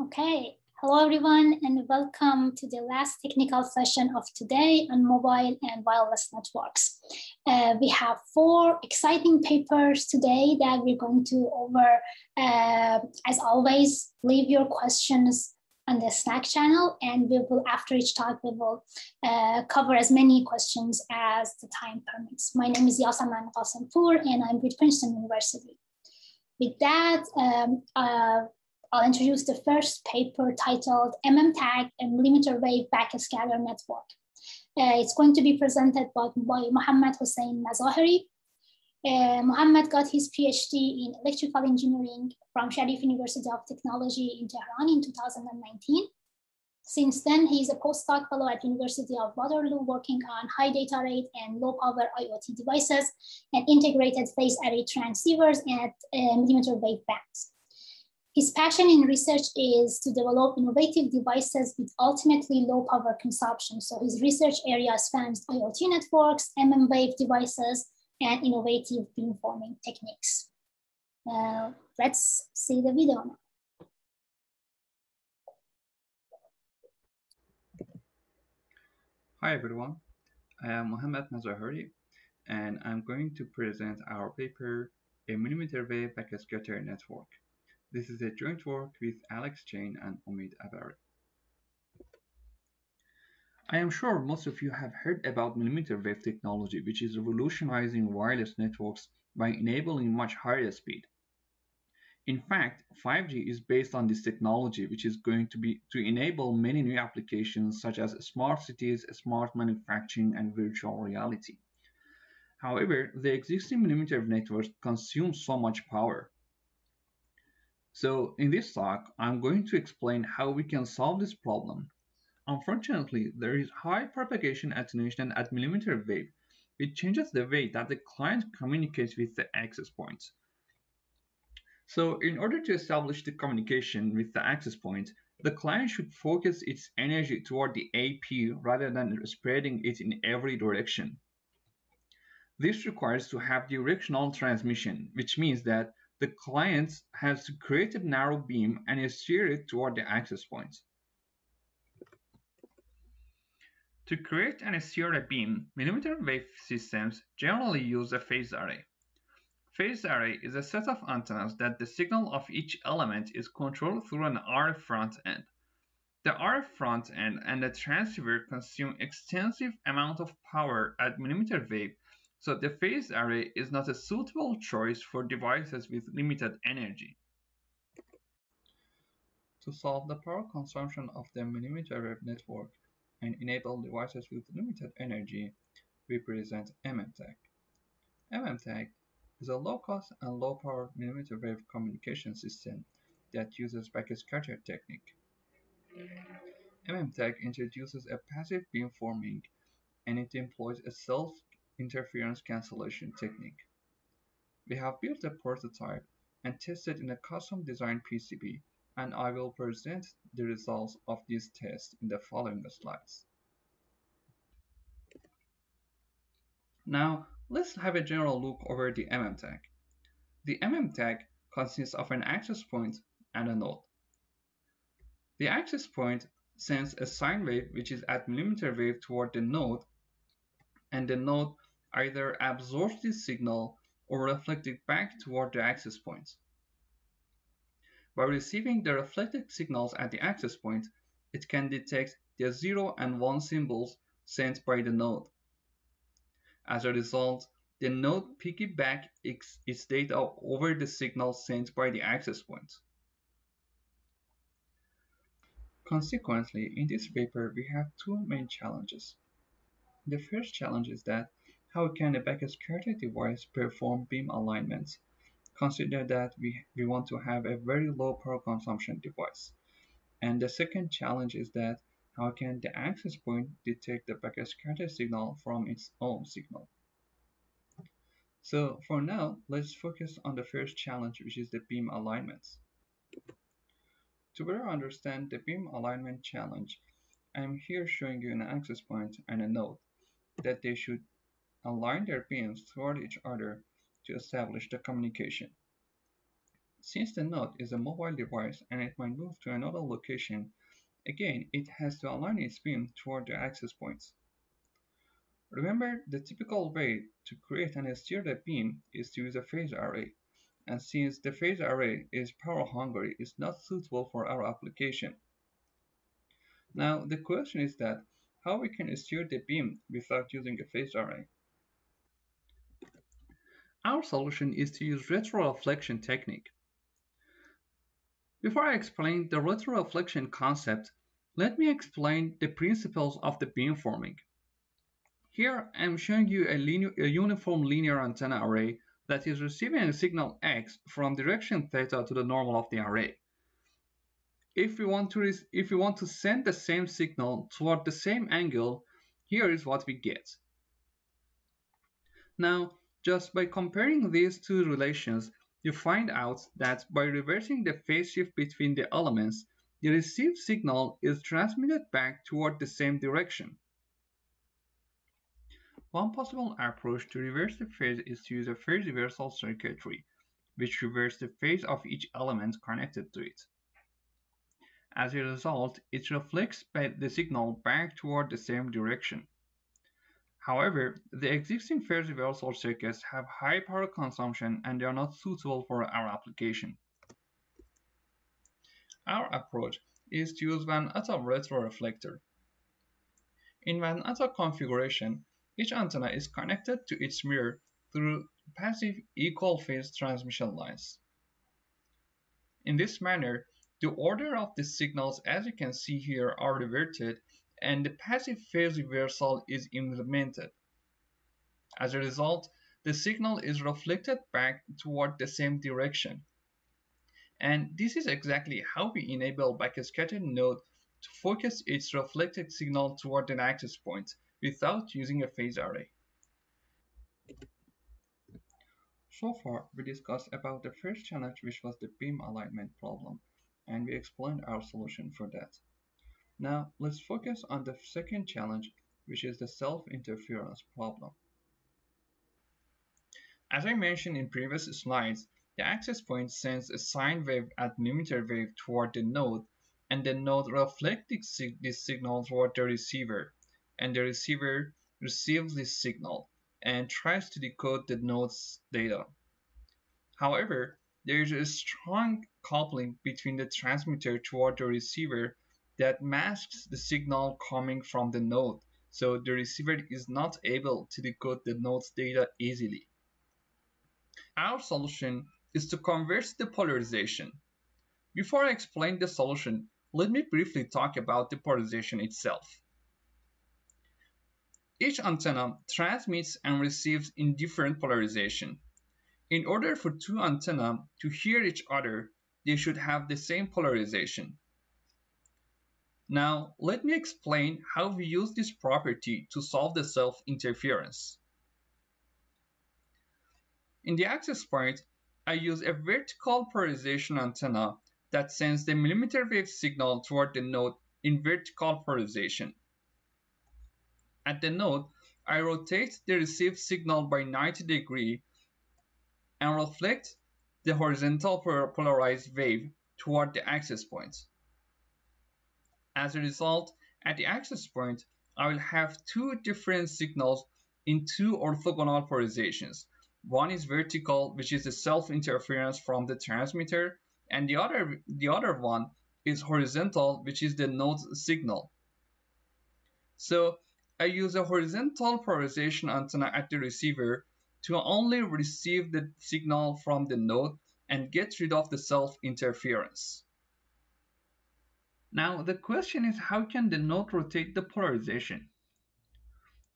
Okay, hello everyone and welcome to the last technical session of today on mobile and wireless networks. Uh, we have four exciting papers today that we're going to over. Uh, as always, leave your questions on the Slack channel and we will, after each talk, we will uh, cover as many questions as the time permits. My name is Yasaman Ghasempour and I'm with Princeton University. With that, um, uh, I'll introduce the first paper titled MMTAG, a millimeter wave backscatter network. Uh, it's going to be presented by, by Mohammad Hossein Mazaheri. Uh, Mohammad got his PhD in electrical engineering from Sharif University of Technology in Tehran in 2019. Since then, he is a postdoc fellow at University of Waterloo working on high data rate and low power IoT devices and integrated phase array transceivers at uh, millimeter wave bands. His passion in research is to develop innovative devices with ultimately low power consumption. So his research area spans IoT networks, MM wave devices, and innovative beamforming techniques. Uh, let's see the video now. Hi everyone, I am Mohammad Mazaheri and I'm going to present our paper, A Millimeter Wave Backscatter Network. This is a joint work with Alex Chen and Omid Abari. I am sure most of you have heard about millimeter wave technology, which is revolutionizing wireless networks by enabling much higher speed. In fact, 5G is based on this technology, which is going to be to enable many new applications such as smart cities, smart manufacturing, and virtual reality. However, the existing millimeter wave networks consume so much power. So in this talk, I'm going to explain how we can solve this problem. Unfortunately, there is high propagation attenuation at millimeter wave, which changes the way that the client communicates with the access points. So in order to establish the communication with the access point, the client should focus its energy toward the AP rather than spreading it in every direction. This requires to have directional transmission, which means that the client has to create a narrow beam and steer it toward the access points. To create and steer a beam, millimeter wave systems generally use a phase array. Phase array is a set of antennas that the signal of each element is controlled through an RF front end. The RF front end and the transceiver consume extensive amount of power at millimeter wave, so the phase array is not a suitable choice for devices with limited energy. To solve the power consumption of the millimeter wave network and enable devices with limited energy, we present MMTAG. MMTAG is a low-cost and low-power millimeter wave communication system that uses backscatter technique. MMTAG introduces a passive beamforming and it employs a self-interference cancellation technique. We have built a prototype and tested in a custom designed PCB and I will present the results of this test in the following slides. Now, Let's have a general look over the MM tag. The MM tag consists of an access point and a node. The access point sends a sine wave which is at millimeter wave toward the node and the node either absorbs the signal or reflects it back toward the access point. By receiving the reflected signals at the access point, it can detect the 0 and 1 symbols sent by the node. As a result, the node piggybacks its, its data over the signal sent by the access point. Consequently, in this paper, we have two main challenges. The first challenge is that how can a backscatter device perform beam alignments? Consider that we, we want to have a very low power consumption device. And the second challenge is that how can the access point detect the backscatter signal from its own signal? So for now, let's focus on the first challenge, which is the beam alignments. To better understand the beam alignment challenge, I'm here showing you an access point and a node that they should align their beams toward each other to establish the communication. Since the node is a mobile device and it might move to another location, again it has to align its beam toward the access points. Remember, the typical way to create and steer the beam is to use a phase array, and since the phase array is power hungry, it's not suitable for our application. Now, the question is that how we can steer the beam without using a phase array. Our solution is to use retroreflection technique. Before I explain the retroreflection concept, let me explain the principles of the beamforming. Here I'm showing you a, linear, a uniform linear antenna array that is receiving a signal x from direction theta to the normal of the array. If we want to if we want to send the same signal toward the same angle, here is what we get. Now, just by comparing these two relations, you find out that by reversing the phase shift between the elements, the received signal is transmitted back toward the same direction. One possible approach to reverse the phase is to use a phase reversal circuitry, which reverses the phase of each element connected to it. As a result, it reflects the signal back toward the same direction. However, the existing phase reversal circuits have high power consumption and they are not suitable for our application. Our approach is to use Van Atta retroreflector. In Van Atta configuration, each antenna is connected to its mirror through passive equal phase transmission lines. In this manner, the order of the signals as you can see here are reverted and the passive phase reversal is implemented. As a result, the signal is reflected back toward the same direction. And this is exactly how we enable backscatter node to focus its reflected signal toward an access point without using a phase array. So far, we discussed about the first challenge which was the beam alignment problem and we explained our solution for that. Now, let's focus on the second challenge which is the self-interference problem. As I mentioned in previous slides, the access point sends a sine wave at millimeter wave toward the node and the node reflects this signal toward the receiver and the receiver receives this signal and tries to decode the node's data. However, there is a strong coupling between the transmitter toward the receiver that masks the signal coming from the node, so the receiver is not able to decode the node's data easily. Our solution is to convert the polarization. Before I explain the solution, let me briefly talk about the polarization itself. Each antenna transmits and receives in different polarization. In order for two antennae to hear each other, they should have the same polarization. Now, let me explain how we use this property to solve the self-interference. In the access point, I use a vertical polarization antenna that sends the millimeter wave signal toward the node in vertical polarization. At the node, I rotate the received signal by 90 degree and reflect the horizontal polarized wave toward the access point. As a result, at the access point, I will have two different signals in two orthogonal polarizations. One is vertical, which is the self-interference from the transmitter, and the other, the other one is horizontal, which is the node signal. So I use a horizontal polarization antenna at the receiver to only receive the signal from the node and get rid of the self-interference. Now the question is how can the node rotate the polarization?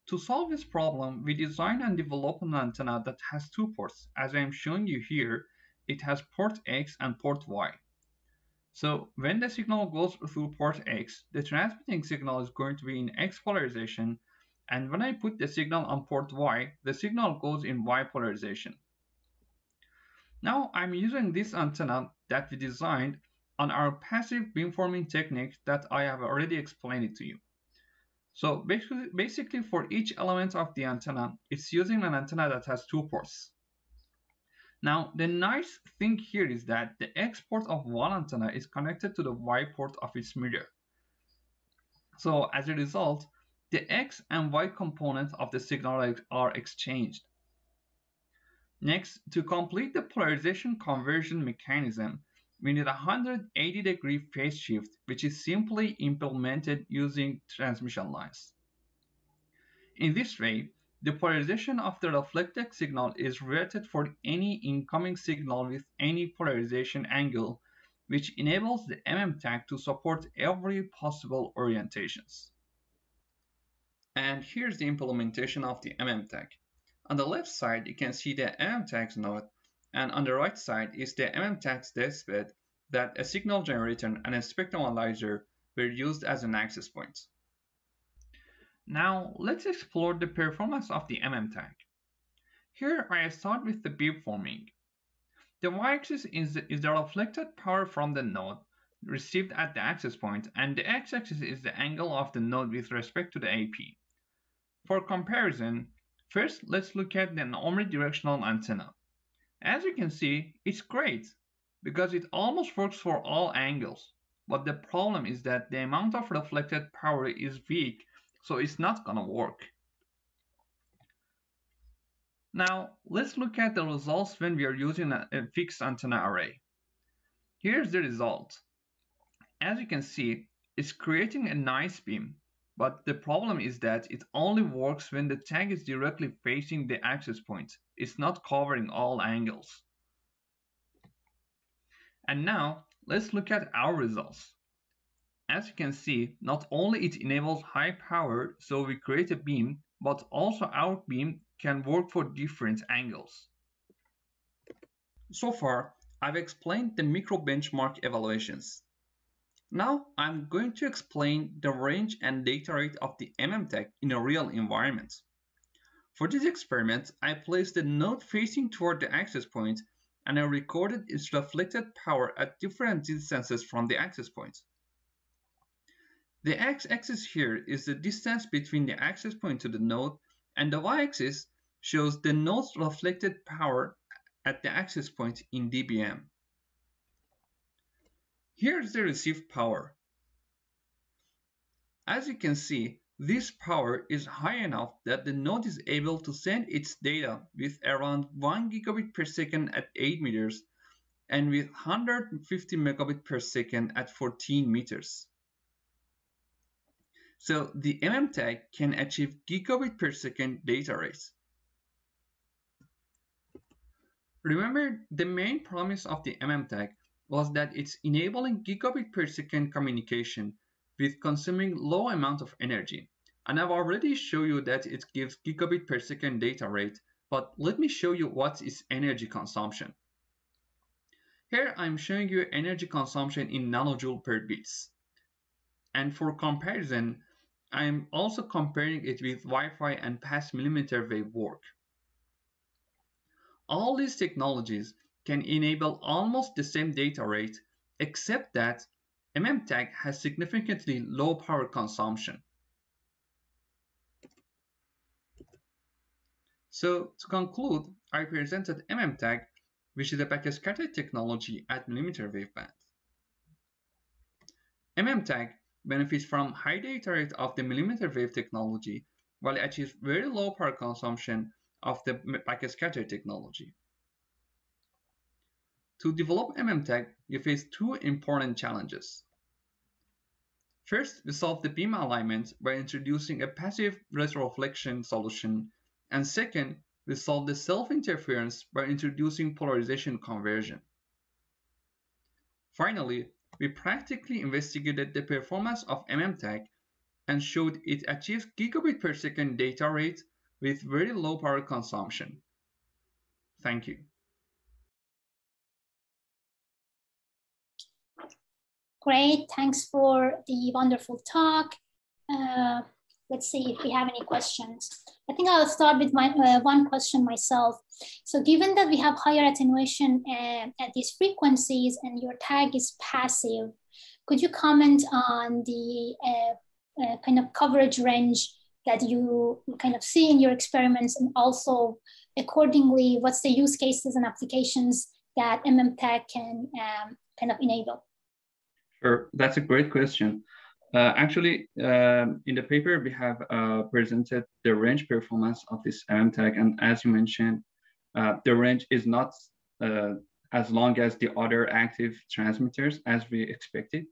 To solve this problem, we design and develop an antenna that has two ports. As I am showing you here, it has port X and port Y. So when the signal goes through port X, the transmitting signal is going to be in X polarization, and when I put the signal on port Y, the signal goes in Y polarization. Now I'm using this antenna that we designed on our passive beamforming technique that I have already explained it to you. So basically, basically for each element of the antenna, it's using an antenna that has two ports. Now, the nice thing here is that the X port of one antenna is connected to the Y port of its mirror. So as a result, the X and Y components of the signal are exchanged. Next, to complete the polarization conversion mechanism, we need a 180 degree phase shift, which is simply implemented using transmission lines. In this way, the polarization of the reflected signal is rated for any incoming signal with any polarization angle, which enables the MM tag to support every possible orientations. And here's the implementation of the MM tag. On the left side, you can see the MM tags node, and on the right side is the MM tags testbed that a signal generator and a spectrum analyzer were used as an access point. Now let's explore the performance of the MM tag. Here I start with the beamforming. The y-axis is, is the reflected power from the node received at the access point and the x-axis is the angle of the node with respect to the AP. For comparison, first let's look at the omnidirectional antenna. As you can see, it's great because it almost works for all angles. But the problem is that the amount of reflected power is weak so it's not gonna work. Now, let's look at the results when we are using a, a fixed antenna array. Here's the result. As you can see, it's creating a nice beam, but the problem is that it only works when the tag is directly facing the access point. It's not covering all angles. And now, let's look at our results. As you can see, not only it enables high power, so we create a beam, but also our beam can work for different angles. So far, I've explained the micro benchmark evaluations. Now I'm going to explain the range and data rate of the MMTag in a real environment. For this experiment, I placed the node facing toward the access point and I recorded its reflected power at different distances from the access point. The x-axis here is the distance between the access point to the node, and the y-axis shows the node's reflected power at the access point in dBm. Here's the received power. As you can see, this power is high enough that the node is able to send its data with around 1 gigabit per second at 8 meters and with 150 megabit per second at 14 meters. So the MM tag can achieve gigabit per second data rates. Remember, the main promise of the MM tag was that it's enabling gigabit per second communication with consuming low amount of energy. And I've already shown you that it gives gigabit per second data rate, but let me show you what is energy consumption. Here I'm showing you energy consumption in nanojoule per bits. And for comparison, I'm also comparing it with Wi-Fi and past millimeter wave work. All these technologies can enable almost the same data rate, except that MMTag has significantly low power consumption. So to conclude, I presented MMTag, which is a backscatter technology at millimeter wave band. MMTag benefits from high data rate of the millimeter wave technology while achieves very low power consumption of the backscatter technology. To develop MMTag, you face two important challenges. First, we solve the beam alignment by introducing a passive retroreflection solution, and second, we solve the self-interference by introducing polarization conversion. Finally, we practically investigated the performance of MMTag and showed it achieves gigabit per second data rate with very low power consumption. Thank you. Great, thanks for the wonderful talk. Uh, let's see if we have any questions. I think I'll start with my uh, one question myself. So given that we have higher attenuation uh, at these frequencies and your tag is passive, could you comment on the uh, uh kind of coverage range that you kind of see in your experiments and also accordingly, what's the use cases and applications that MMTag can um, kind of enable? Sure, that's a great question. Uh, actually, um, in the paper, we have uh, presented the range performance of this MMTag. And as you mentioned, uh, the range is not uh, as long as the other active transmitters as we expected.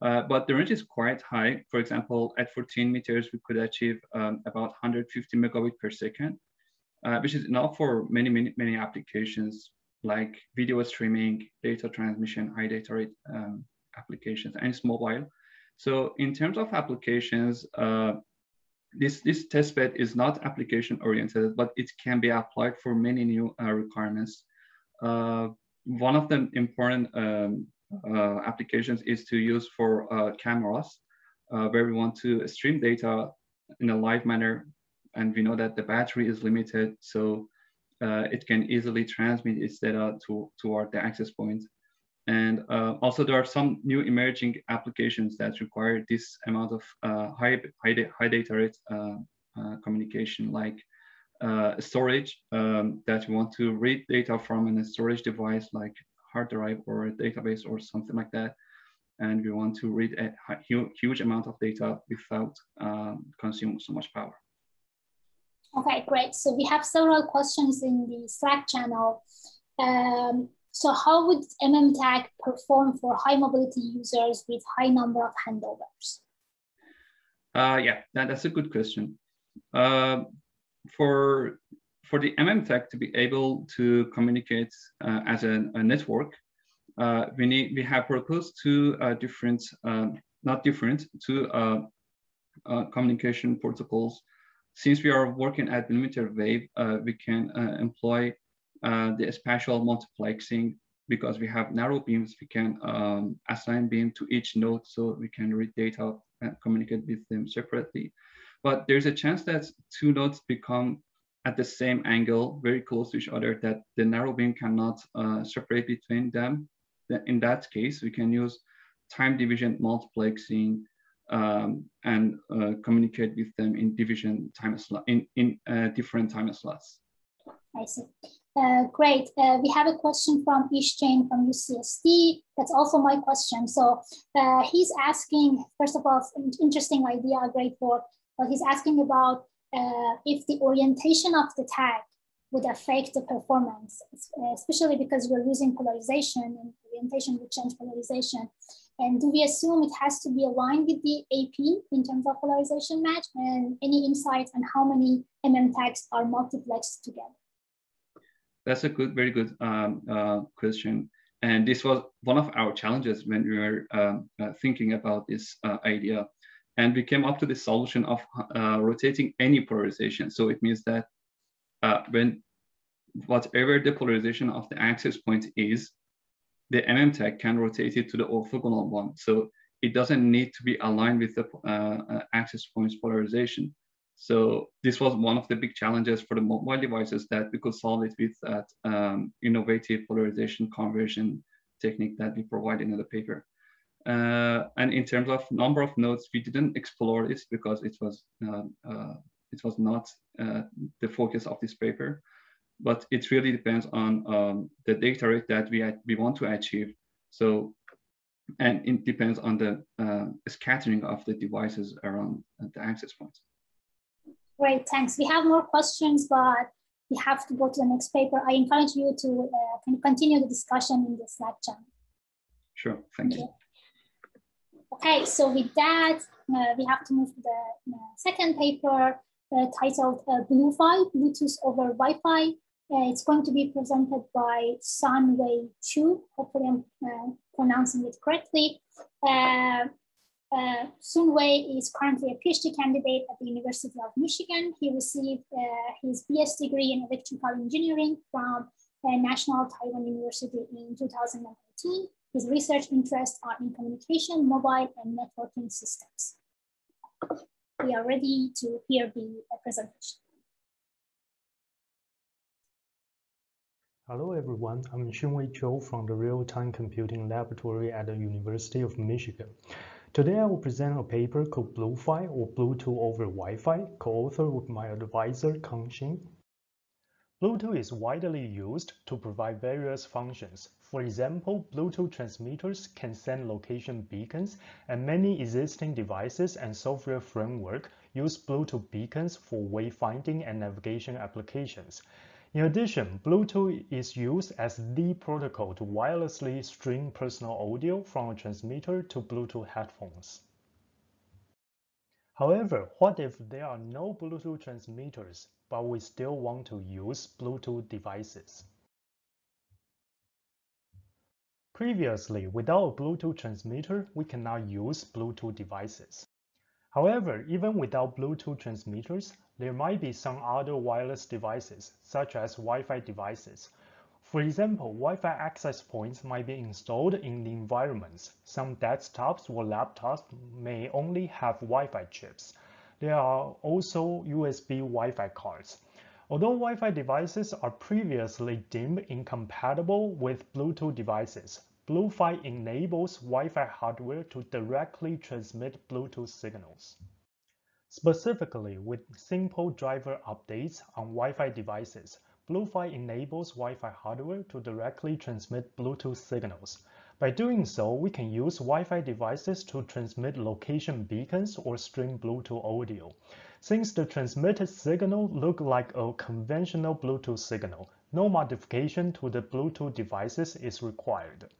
Uh, but the range is quite high. For example, at 14 meters, we could achieve um, about 150 megabit per second, uh, which is enough for many, many, many applications like video streaming, data transmission, high data rate um, applications, and it's mobile. So in terms of applications, uh, this, this testbed is not application oriented, but it can be applied for many new uh, requirements. Uh, one of the important um, uh, applications is to use for uh, cameras, uh, where we want to stream data in a live manner. And we know that the battery is limited, so it can easily transmit its data to, toward the access point. And uh, also there are some new emerging applications that require this amount of uh, high, high, high, data rate uh, uh communication like uh, storage um, that you want to read data from a storage device like hard drive or a database or something like that. And we want to read a huge amount of data without um, consuming so much power. Okay, great. So we have several questions in the Slack channel. Um, so how would MMTag perform for high mobility users with high number of handovers? Uh, yeah, that, that's a good question. Uh, for for the MMTag to be able to communicate uh, as a, a network, uh, we need we have proposed two uh, different, um, not different, two uh, communication protocols. Since we are working at millimeter wave, we can employ uh, the spatial multiplexing, because we have narrow beams, we can um, assign beam to each node so we can read data and communicate with them separately. But there's a chance that two nodes become at the same angle, very close to each other, that the narrow beam cannot uh, separate between them. In that case, we can use time division multiplexing um, and uh, communicate with them in division time slot in, in uh, different time slots. I see. Uh, great. Uh, we have a question from Ish Jain from UCSD. That's also my question. So uh, he's asking, first of all, interesting idea, great work. But he's asking about uh, if the orientation of the tag would affect the performance, especially because we're using polarization and orientation would change polarization. And do we assume it has to be aligned with the AP in terms of polarization match? And any insights on how many MM tags are multiplexed together? That's a good, very good um, uh, question. And this was one of our challenges when we were um, uh, thinking about this uh, idea. And we came up to the solution of uh, rotating any polarization. So it means that uh, when whatever the polarization of the access point is, the MM tag can rotate it to the orthogonal one. So it doesn't need to be aligned with the uh, access point's polarization. So this was one of the big challenges for the mobile devices that we could solve it with that um, innovative polarization conversion technique that we provide in the paper. Uh, and in terms of number of nodes, we didn't explore this because it was uh, uh, it was not uh, the focus of this paper. But it really depends on um, the data rate that we we want to achieve. So, and it depends on the uh, scattering of the devices around the access points. Great, thanks. We have more questions, but we have to go to the next paper. I encourage you to uh, continue the discussion in the Slack channel. Sure, thank you. Okay, so with that, uh, we have to move to the uh, second paper uh, titled uh, BlueFi, Bluetooth over Wi-Fi. Uh, it's going to be presented by Hsun-Wei Cho. Hopefully I'm pronouncing it correctly. Uh, Hsun-Wei is currently a PhD candidate at the University of Michigan. He received uh, his BS degree in electrical engineering from uh, National Taiwan University in 2019. His research interests are in communication, mobile, and networking systems. We are ready to hear the uh, presentation. Hello everyone, I'm Hsun-Wei Cho from the Real-Time Computing Laboratory at the University of Michigan. Today I will present a paper called BlueFi or Bluetooth over Wi-Fi, co-authored with my advisor Kang Shin. Bluetooth is widely used to provide various functions. For example, Bluetooth transmitters can send location beacons, and many existing devices and software framework use Bluetooth beacons for wayfinding and navigation applications. In addition, Bluetooth is used as the protocol to wirelessly stream personal audio from a transmitter to Bluetooth headphones. However, what if there are no Bluetooth transmitters, but we still want to use Bluetooth devices? Previously, without a Bluetooth transmitter, we cannot use Bluetooth devices. However, even without Bluetooth transmitters, there might be some other wireless devices, such as Wi-Fi devices, for example, Wi-Fi access points might be installed in the environments. Some desktops or laptops may only have Wi-Fi chips. There are also USB Wi-Fi cards. Although Wi-Fi devices are previously deemed incompatible with Bluetooth devices, BlueFi enables Wi-Fi hardware to directly transmit Bluetooth signals. Specifically, with simple driver updates on Wi-Fi devices, BlueFi enables Wi-Fi hardware to directly transmit Bluetooth signals. By doing so, we can use Wi-Fi devices to transmit location beacons or stream Bluetooth audio. Since the transmitted signal looks like a conventional Bluetooth signal, no modification to the Bluetooth devices is required.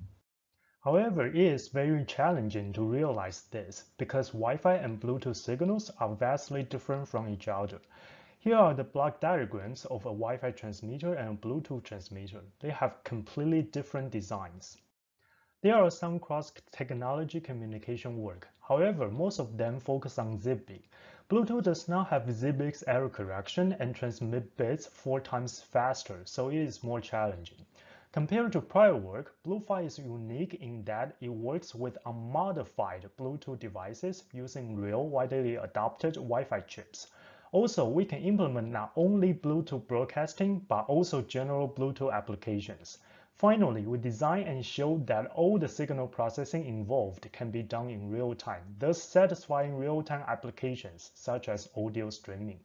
However, it is very challenging to realize this because Wi-Fi and Bluetooth signals are vastly different from each other. Here are the block diagrams of a Wi-Fi transmitter and a Bluetooth transmitter. They have completely different designs. There are some cross-technology communication work. However, most of them focus on ZigBee. Bluetooth does not have ZigBee's error correction and transmit bits four times faster, so it is more challenging. Compared to prior work, BlueFi is unique in that it works with unmodified Bluetooth devices using real widely adopted Wi-Fi chips. Also, we can implement not only Bluetooth broadcasting, but also general Bluetooth applications. Finally, we design and show that all the signal processing involved can be done in real time, thus satisfying real-time applications such as audio streaming.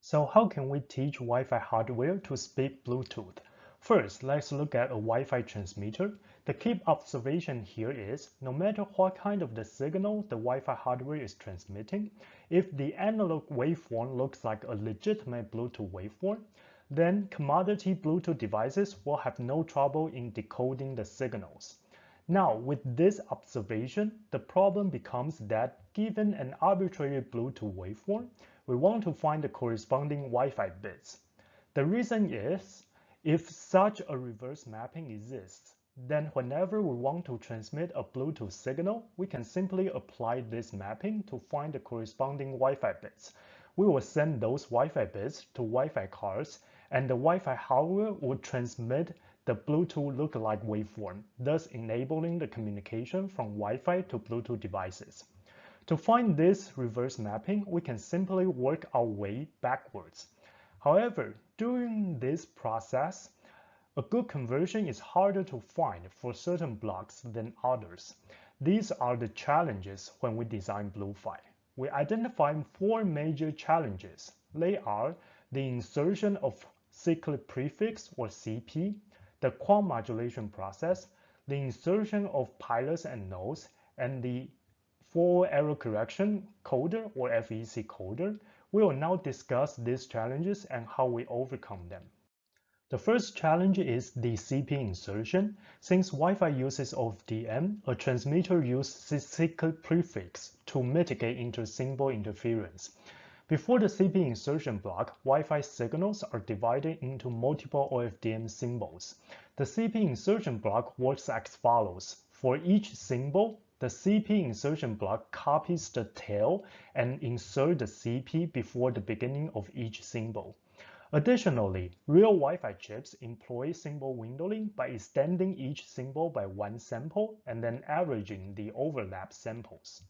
So how can we teach Wi-Fi hardware to speak Bluetooth? First, let's look at a Wi-Fi transmitter. The key observation here is, no matter what kind of the signal the Wi-Fi hardware is transmitting, if the analog waveform looks like a legitimate Bluetooth waveform, then commodity Bluetooth devices will have no trouble in decoding the signals. Now, with this observation, the problem becomes that given an arbitrary Bluetooth waveform, we want to find the corresponding Wi-Fi bits. The reason is, if such a reverse mapping exists, then whenever we want to transmit a Bluetooth signal, we can simply apply this mapping to find the corresponding Wi-Fi bits. We will send those Wi-Fi bits to Wi-Fi cards, and the Wi-Fi hardware will transmit the Bluetooth lookalike waveform, thus enabling the communication from Wi-Fi to Bluetooth devices. To find this reverse mapping, we can simply work our way backwards. However, during this process, a good conversion is harder to find for certain blocks than others. These are the challenges when we design BlueFi. We identify four major challenges. They are the insertion of cyclic prefix or CP, the QAM modulation process, the insertion of pilots and nulls, and the forward error correction coder or FEC coder. We will now discuss these challenges and how we overcome them. The first challenge is the CP insertion. Since Wi-Fi uses OFDM, a transmitter uses cyclic prefix to mitigate inter-symbol interference. Before the CP insertion block, Wi-Fi signals are divided into multiple OFDM symbols. The CP insertion block works as follows. For each symbol, the CP insertion block copies the tail and inserts the CP before the beginning of each symbol. Additionally, real Wi-Fi chips employ symbol windowing by extending each symbol by one sample and then averaging the overlap samples.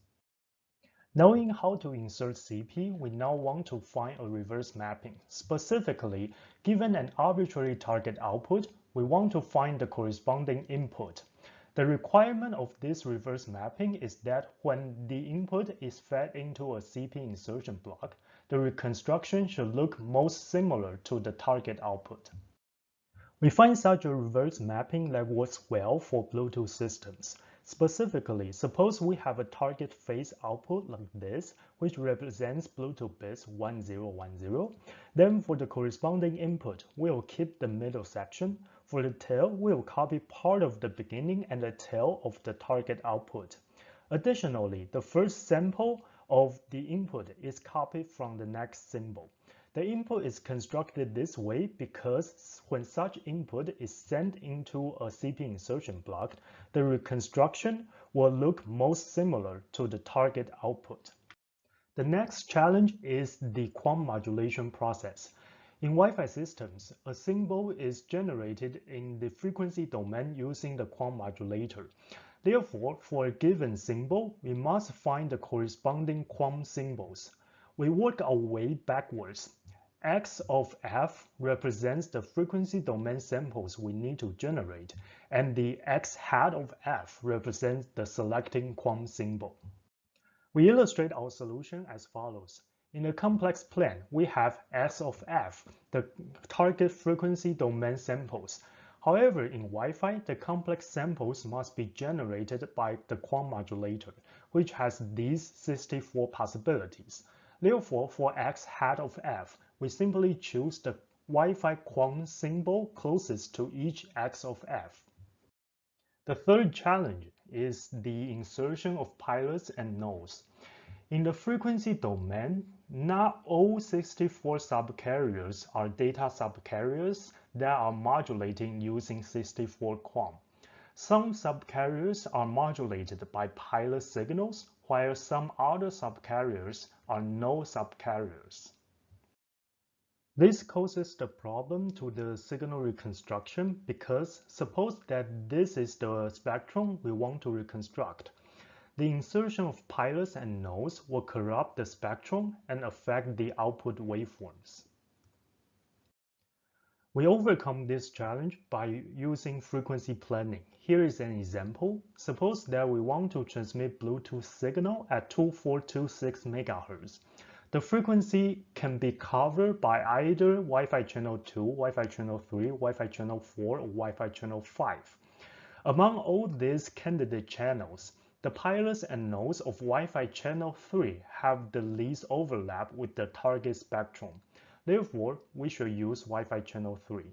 Knowing how to insert CP, we now want to find a reverse mapping. Specifically, given an arbitrary target output, we want to find the corresponding input. The requirement of this reverse mapping is that when the input is fed into a CP insertion block, the reconstruction should look most similar to the target output. We find such a reverse mapping that works well for Bluetooth systems. Specifically, suppose we have a target phase output like this, which represents Bluetooth bits 1010. Then for the corresponding input, we'll keep the middle section. For the tail, we'll copy part of the beginning and the tail of the target output. Additionally, the first sample of the input is copied from the next symbol. The input is constructed this way because when such input is sent into a CP insertion block, the reconstruction will look most similar to the target output. The next challenge is the QAM modulation process. In Wi-Fi systems, a symbol is generated in the frequency domain using the QAM modulator. Therefore, for a given symbol, we must find the corresponding QAM symbols. We work our way backwards x of f represents the frequency domain samples we need to generate, and the x hat of f represents the selecting QAM symbol. We illustrate our solution as follows. In a complex plane, we have x of f, the target frequency domain samples. However, in Wi-Fi, the complex samples must be generated by the QAM modulator, which has these 64 possibilities. Therefore, for x hat of f, we simply choose the Wi-Fi QAM symbol closest to each x of f. The third challenge is the insertion of pilots and nulls. In the frequency domain, not all 64 subcarriers are data subcarriers that are modulating using 64 QAM. Some subcarriers are modulated by pilot signals, while some other subcarriers are no subcarriers. This causes the problem to the signal reconstruction because suppose that this is the spectrum we want to reconstruct. The insertion of pilots and nulls will corrupt the spectrum and affect the output waveforms. We overcome this challenge by using frequency planning. Here is an example. Suppose that we want to transmit Bluetooth signal at 2426 MHz. The frequency can be covered by either Wi-Fi channel 2, Wi-Fi channel 3, Wi-Fi channel 4, or Wi-Fi channel 5. Among all these candidate channels, the pilots and nulls of Wi-Fi channel 3 have the least overlap with the target spectrum. Therefore, we should use Wi-Fi channel 3.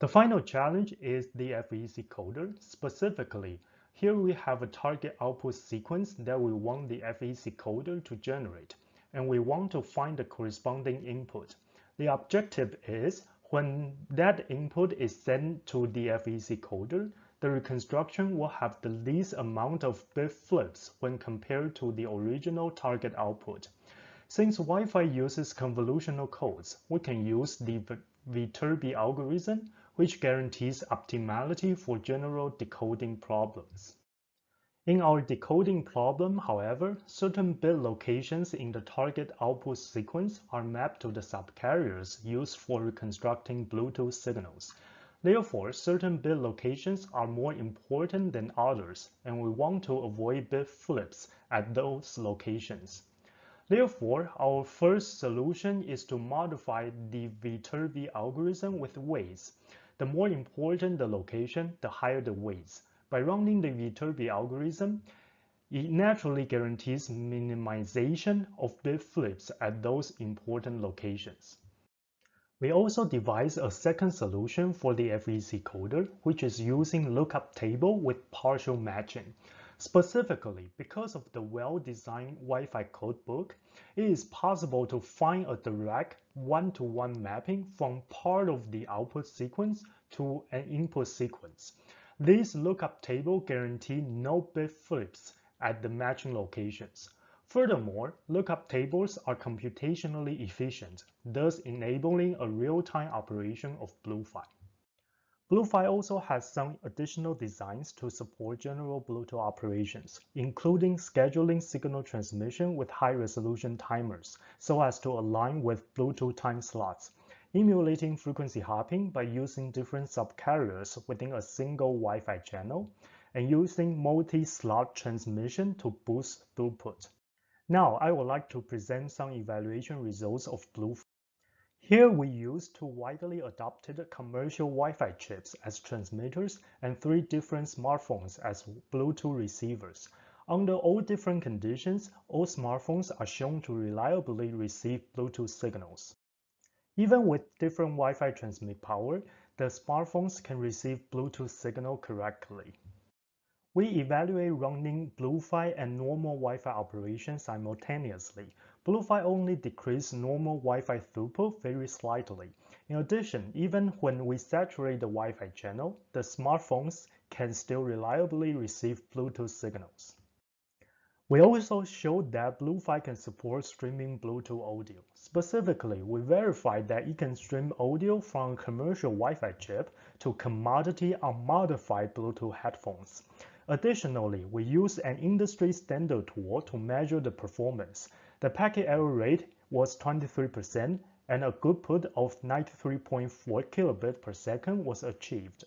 The final challenge is the FEC coder. Specifically, here we have a target output sequence that we want the FEC coder to generate, and we want to find the corresponding input. The objective is when that input is sent to the FEC coder, the reconstruction will have the least amount of bit flips when compared to the original target output. Since Wi-Fi uses convolutional codes, we can use the Viterbi algorithm which guarantees optimality for general decoding problems. In our decoding problem, however, certain bit locations in the target output sequence are mapped to the subcarriers used for reconstructing Bluetooth signals. Therefore, certain bit locations are more important than others, and we want to avoid bit flips at those locations. Therefore, our first solution is to modify the Viterbi algorithm with weights. The more important the location, the higher the weights. By running the Viterbi algorithm, it naturally guarantees minimization of bit flips at those important locations. We also devised a second solution for the FEC coder, which is using lookup table with partial matching. Specifically, because of the well-designed Wi-Fi codebook, it is possible to find a direct one-to-one -one mapping from part of the output sequence to an input sequence. This lookup table guarantee no bit flips at the matching locations. Furthermore, lookup tables are computationally efficient, thus enabling a real-time operation of BlueFi. BlueFi also has some additional designs to support general Bluetooth operations, including scheduling signal transmission with high-resolution timers so as to align with Bluetooth time slots. emulating frequency hopping by using different subcarriers within a single Wi-Fi channel, and using multi-slot transmission to boost throughput. Now, I would like to present some evaluation results of BlueFi. Here we use two widely adopted commercial Wi-Fi chips as transmitters and three different smartphones as Bluetooth receivers. Under all different conditions, all smartphones are shown to reliably receive Bluetooth signals. Even with different Wi-Fi transmit power, the smartphones can receive Bluetooth signal correctly. We evaluate running BlueFi and normal Wi-Fi operations simultaneously. BlueFi only decreases normal Wi-Fi throughput very slightly. In addition, even when we saturate the Wi-Fi channel, the smartphones can still reliably receive Bluetooth signals. We also showed that BlueFi can support streaming Bluetooth audio. Specifically, we verified that it can stream audio from a commercial Wi-Fi chip to commodity unmodified Bluetooth headphones. Additionally, we use an industry standard tool to measure the performance. The packet error rate was 23% and a throughput of 93.4 kilobit per second was achieved.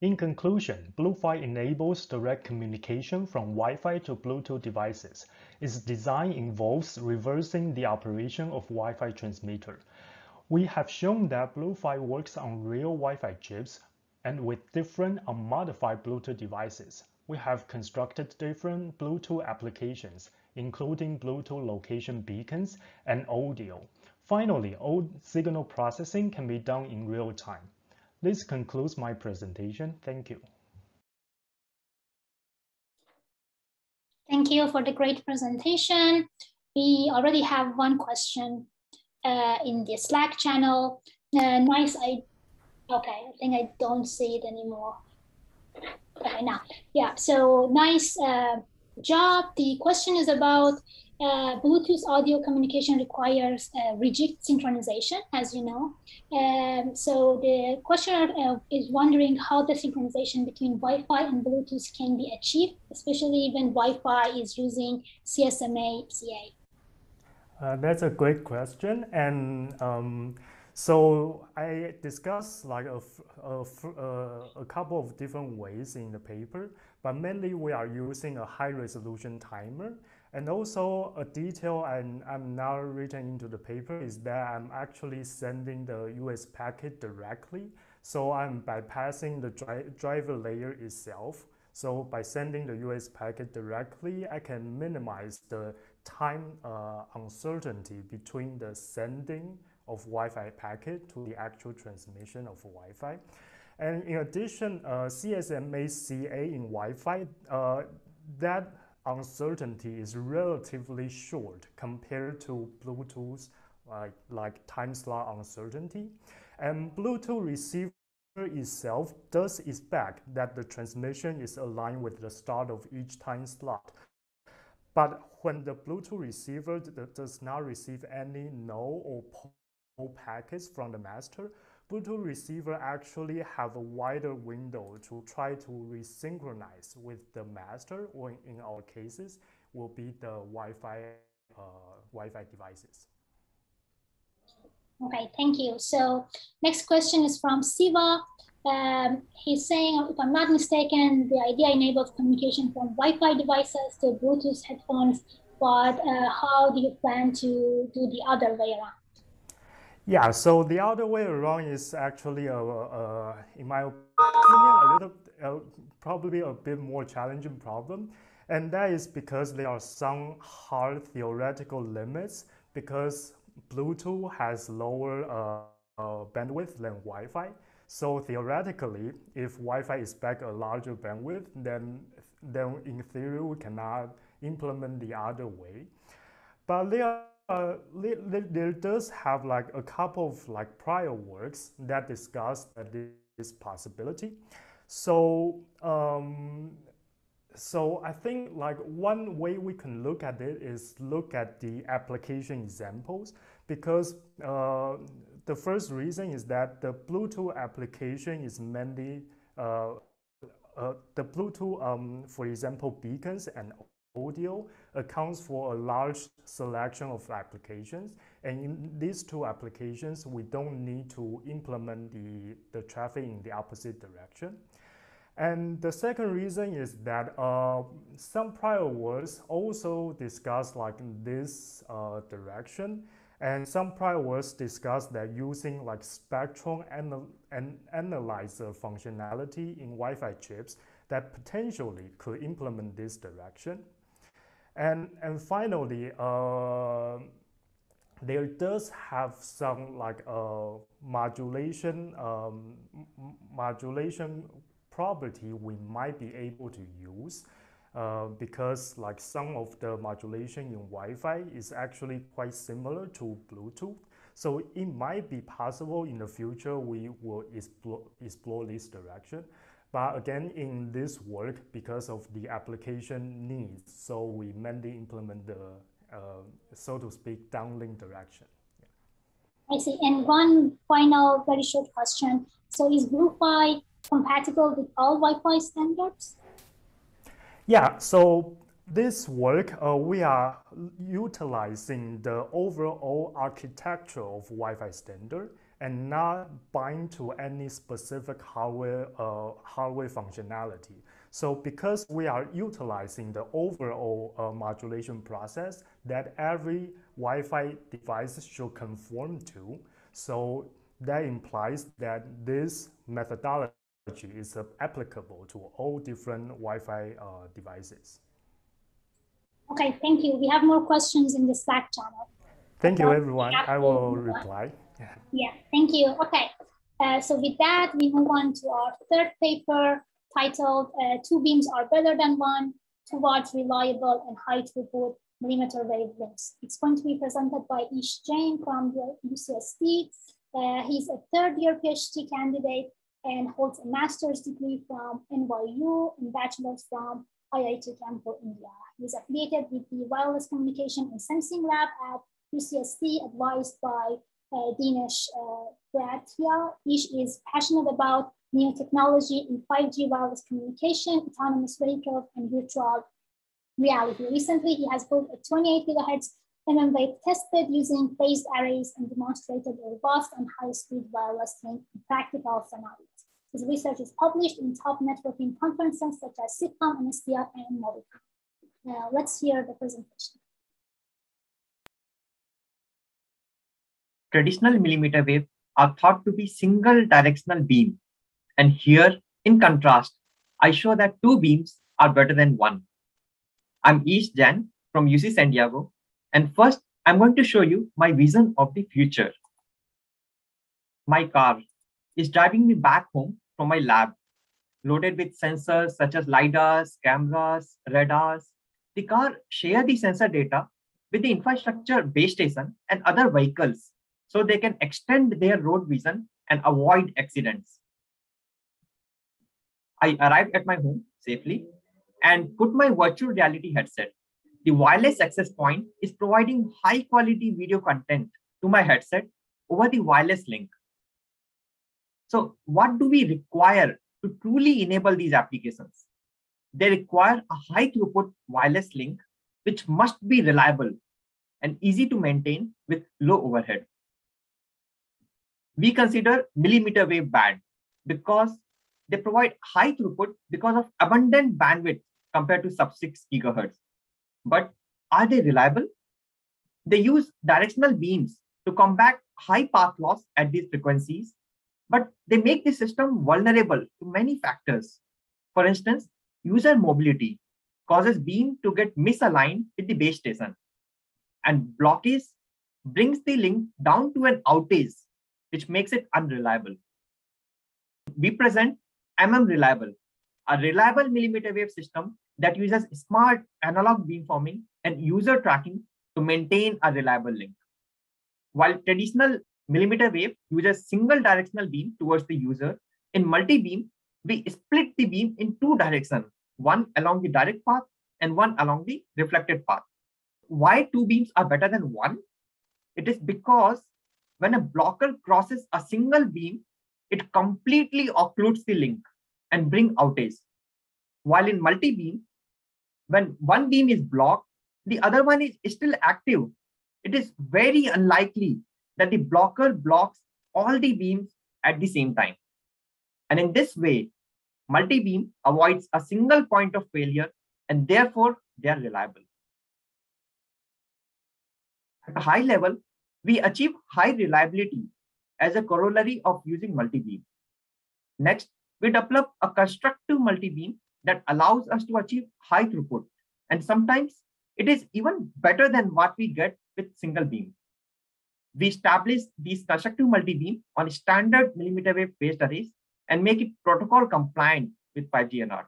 In conclusion, BlueFi enables direct communication from Wi-Fi to Bluetooth devices. Its design involves reversing the operation of Wi-Fi transmitter. We have shown that BlueFi works on real Wi-Fi chips and with different unmodified Bluetooth devices. We have constructed different Bluetooth applications, including Bluetooth location beacons and audio. Finally, all signal processing can be done in real time. This concludes my presentation. Thank you. Thank you for the great presentation. We already have one question uh, in the Slack channel. Uh, nice, I Okay, I think I don't see it anymore. Okay, now, yeah, so nice uh, job. The question is about uh, Bluetooth audio communication requires uh, rigid synchronization, as you know. Um, so the questioner uh, is wondering how the synchronization between Wi-Fi and Bluetooth can be achieved, especially when Wi-Fi is using CSMA CA. Uh, that's a great question. And um, so I discussed like a, a, a, couple of different ways in the paper, but mainly we are using a high resolution timer. And also a detail I'm, I'm now written into the paper is that I'm actually sending the US packet directly. So I'm bypassing the dri driver layer itself. So by sending the US packet directly, I can minimize the time uh, uncertainty between the sending of Wi-Fi packet to the actual transmission of Wi-Fi. And in addition, uh, CSMA-CA in Wi-Fi, uh, that uncertainty is relatively short compared to Bluetooth, like, like time slot uncertainty. And Bluetooth receiver itself does expect that the transmission is aligned with the start of each time slot. But when the Bluetooth receiver does not receive any null or packets from the master, Bluetooth receiver actually have a wider window to try to resynchronize with the master, or in our cases, will be the Wi-Fi uh, Wi-Fi devices. Okay, thank you. So next question is from Siva. Um, he's saying, if I'm not mistaken, the idea enables communication from Wi-Fi devices to Bluetooth headphones, but uh, how do you plan to do the other way around? Yeah, so the other way around is actually, a, a, in my opinion, a little, uh, probably a bit more challenging problem. And that is because there are some hard theoretical limits because Bluetooth has lower uh, uh, bandwidth than Wi-Fi. So theoretically, if Wi-Fi is back a larger bandwidth, then, then in theory, we cannot implement the other way. But there uh, there does have like a couple of like prior works that discuss this possibility. So, um, so I think like one way we can look at it is look at the application examples because uh, the first reason is that the Bluetooth application is mainly uh, uh, the Bluetooth, um, for example, beacons and audio accounts for a large selection of applications. And in these two applications, we don't need to implement the, the traffic in the opposite direction. And the second reason is that uh, some prior works also discuss like this uh, direction. And some prior works discuss that using like spectrum anal and analyzer functionality in Wi-Fi chips that potentially could implement this direction. And, and finally, uh, there does have some like uh, modulation um, modulation property we might be able to use uh, because like some of the modulation in Wi-Fi is actually quite similar to Bluetooth. So it might be possible in the future we will explore, explore this direction. But again, in this work, because of the application needs, so we mainly implement the, uh, so to speak, downlink direction. Yeah. I see. And one final, very short question. So is BlueFi compatible with all Wi-Fi standards? Yeah, so this work, uh, we are utilizing the overall architecture of Wi-Fi standard and not bind to any specific hardware, uh, hardware functionality. So because we are utilizing the overall uh, modulation process that every Wi-Fi device should conform to, so that implies that this methodology is applicable to all different Wi-Fi uh, devices. Okay, thank you. We have more questions in the Slack channel. Thank you, everyone. I will reply. Yeah, yeah thank you. Okay, uh, so with that, we move on to our third paper titled uh, Two Beams Are Better Than One Towards Reliable and High Throughput Millimeter Wave Links. It's going to be presented by Ish Jain from UCSD. Uh, he's a third year PhD candidate and holds a master's degree from NYU and bachelor's from IIT Kanpur, India. He's affiliated with the Wireless Communication and Sensing Lab at UCSD, advised by uh, Dinesh uh, is passionate about new technology in 5G wireless communication, autonomous vehicles, and virtual reality. Recently, he has built a 28 gigahertz mmWave testbed using phased arrays and demonstrated a robust and high-speed wireless link in practical scenarios. His research is published in top networking conferences such as SIGCOMM, NSDI, and MobiCom. Now, let's hear the presentation. Traditional millimeter wave are thought to be single directional beam. And here, in contrast, I show that two beams are better than one. I'm Ish Jain from UC San Diego. And first, I'm going to show you my vision of the future. My car is driving me back home from my lab, loaded with sensors such as LiDARs, cameras, radars. The car share the sensor data with the infrastructure base station and other vehicles so they can extend their road vision and avoid accidents. I arrived at my home safely and put my virtual reality headset. The wireless access point is providing high quality video content to my headset over the wireless link. So what do we require to truly enable these applications? They require a high throughput wireless link, which must be reliable and easy to maintain with low overhead. We consider millimeter wave band because they provide high throughput because of abundant bandwidth compared to sub 6 gigahertz. But are they reliable? They use directional beams to combat high path loss at these frequencies but they make the system vulnerable to many factors. For instance, user mobility causes beam to get misaligned with the base station. And blockage brings the link down to an outage, which makes it unreliable. We present MM Reliable, a reliable millimeter wave system that uses smart analog beamforming and user tracking to maintain a reliable link. While traditional millimeter wave uses single directional beam towards the user. In multi-beam, we split the beam in two directions, one along the direct path and one along the reflected path. Why two beams are better than one? It is because when a blocker crosses a single beam, it completely occludes the link and bring outage. While in multi-beam, when one beam is blocked, the other one is still active, it is very unlikely that the blocker blocks all the beams at the same time. And in this way, multi-beam avoids a single point of failure and therefore they are reliable. At a high level, we achieve high reliability as a corollary of using multi-beam. Next, we develop a constructive multi-beam that allows us to achieve high throughput. And sometimes it is even better than what we get with single beam. We establish these constructive multi-beam on standard millimeter wave phased arrays and make it protocol compliant with 5G NR.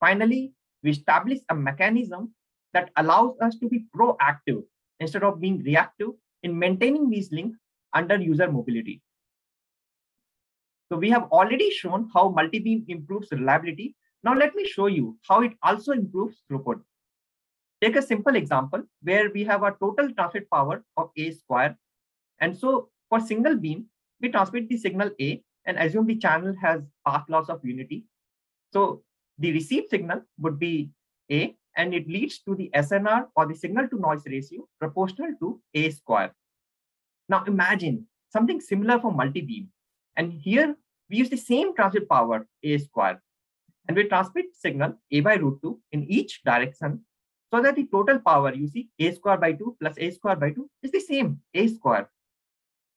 Finally, we establish a mechanism that allows us to be proactive instead of being reactive in maintaining these links under user mobility. So we have already shown how multi-beam improves reliability. Now let me show you how it also improves throughput. Take a simple example where we have a total transmit power of A square. And so for single beam, we transmit the signal A and assume the channel has path loss of unity. So the received signal would be A and it leads to the SNR or the signal to noise ratio proportional to A square. Now imagine something similar for multi-beam. And here we use the same transmit power A square. And we transmit signal A by root 2 in each direction so that the total power you see A square by 2 plus A square by 2 is the same A square.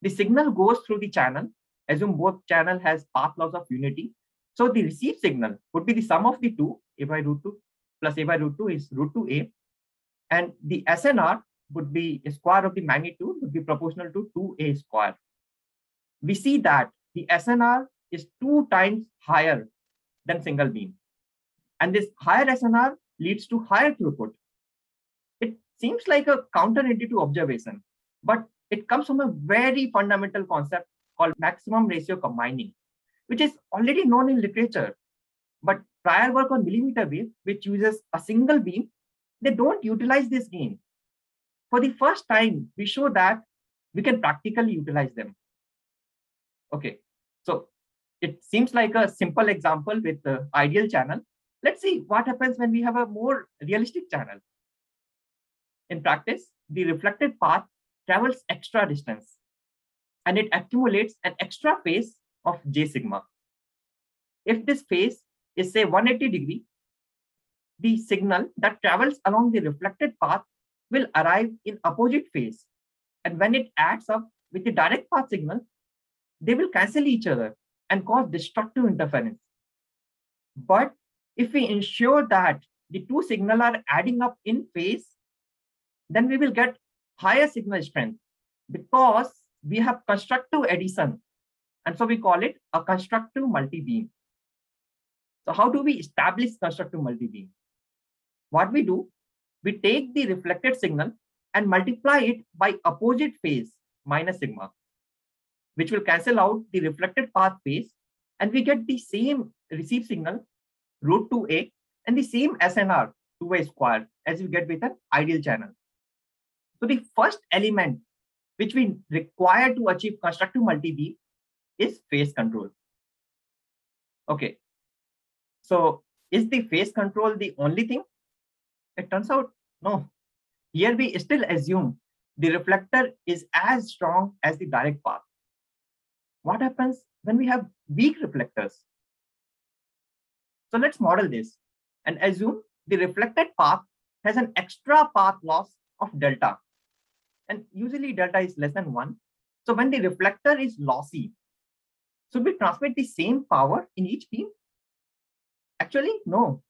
The signal goes through the channel. Assume both channel has path loss of unity. So the received signal would be the sum of the two A by root 2 plus A by root 2 is root 2A. And the SNR would be a square of the magnitude would be proportional to 2a square. We see that the SNR is two times higher than single beam. And this higher SNR leads to higher throughput. It seems like a counterintuitive observation, but it comes from a very fundamental concept called maximum ratio combining, which is already known in literature. But prior work on millimeter wave, which uses a single beam, they don't utilize this gain for the first time, we show that we can practically utilize them. Okay, so it seems like a simple example with the ideal channel. Let's see what happens when we have a more realistic channel. In practice, the reflected path travels extra distance and it accumulates an extra phase of J sigma. If this phase is say 180 degree, the signal that travels along the reflected path will arrive in opposite phase. And when it adds up with the direct path signal, they will cancel each other and cause destructive interference. But if we ensure that the two signal are adding up in phase, then we will get higher signal strength because we have constructive addition. And so we call it a constructive multi-beam. So how do we establish constructive multi-beam? What we do we take the reflected signal and multiply it by opposite phase minus sigma, which will cancel out the reflected path phase, and we get the same received signal root 2a and the same SNR 2a square as we get with an ideal channel. So the first element which we require to achieve constructive multi-beam is phase control. Okay, so is the phase control the only thing? It turns out, no. Here we still assume the reflector is as strong as the direct path. What happens when we have weak reflectors? So let's model this and assume the reflected path has an extra path loss of delta. And usually delta is less than one. So when the reflector is lossy, should we transmit the same power in each beam? Actually, no.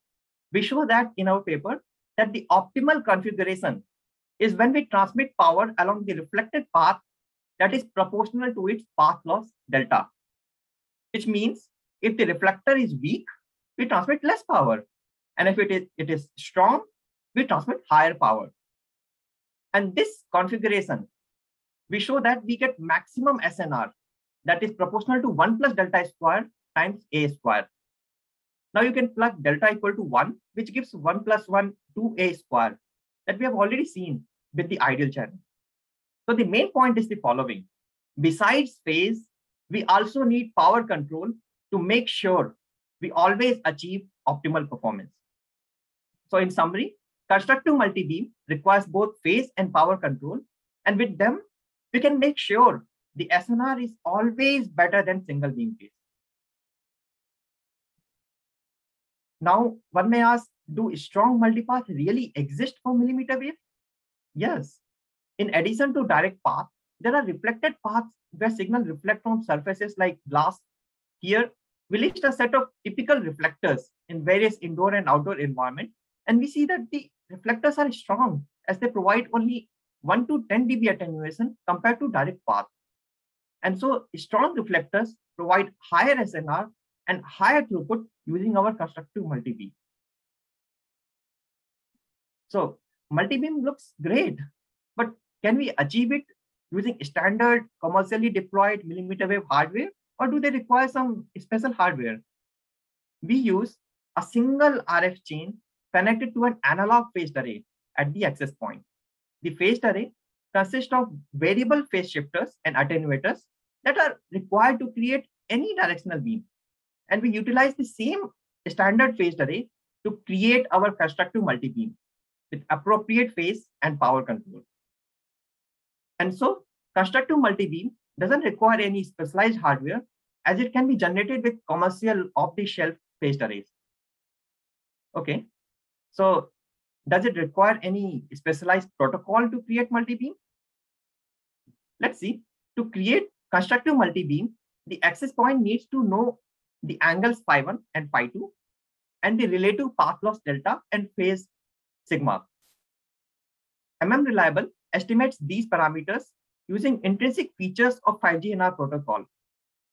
We show that in our paper that the optimal configuration is when we transmit power along the reflected path that is proportional to its path loss delta, which means if the reflector is weak, we transmit less power. And if it is, it is strong, we transmit higher power. And this configuration, we show that we get maximum SNR that is proportional to 1 plus delta square times A square. Now you can plug delta equal to 1, which gives 1 plus 1, 2a square that we have already seen with the ideal channel. So the main point is the following. Besides phase, we also need power control to make sure we always achieve optimal performance. So in summary, constructive multi-beam requires both phase and power control. And with them, we can make sure the SNR is always better than single beam phase. Now, one may ask, do strong multipath really exist for millimeter wave? Yes. In addition to direct path, there are reflected paths where signal reflect from surfaces like glass. Here, we list a set of typical reflectors in various indoor and outdoor environment, and we see that the reflectors are strong as they provide only 1 to 10 dB attenuation compared to direct path. And so strong reflectors provide higher SNR and higher throughput using our constructive multi-beam. So multi-beam looks great, but can we achieve it using standard commercially deployed millimeter wave hardware or do they require some special hardware? We use a single RF chain connected to an analog phased array at the access point. The phased array consists of variable phase shifters and attenuators that are required to create any directional beam. And we utilize the same standard phased array to create our constructive multi-beam with appropriate phase and power control. And so constructive multi-beam doesn't require any specialized hardware as it can be generated with commercial off-the-shelf phased arrays. Okay, so does it require any specialized protocol to create multi-beam? Let's see. To create constructive multi-beam, the access point needs to know the angles phi 1 and phi 2 and the relative path loss delta and phase sigma. MM Reliable estimates these parameters using intrinsic features of 5G NR protocol.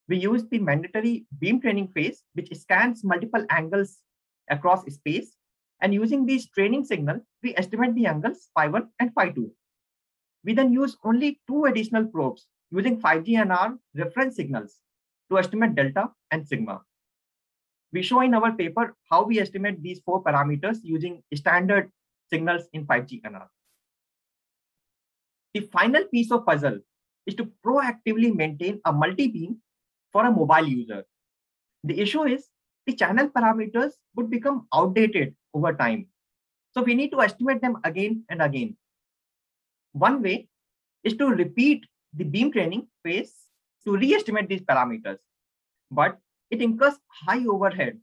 We use the mandatory beam training phase, which scans multiple angles across space. And using these training signal, we estimate the angles phi 1 and phi 2. We then use only two additional probes using 5G NR reference signals to estimate delta and sigma. We show in our paper how we estimate these four parameters using standard signals in 5G NR. The final piece of puzzle is to proactively maintain a multi-beam for a mobile user. The issue is the channel parameters would become outdated over time. So we need to estimate them again and again. One way is to repeat the beam training phase to re-estimate these parameters. But it incurs high overhead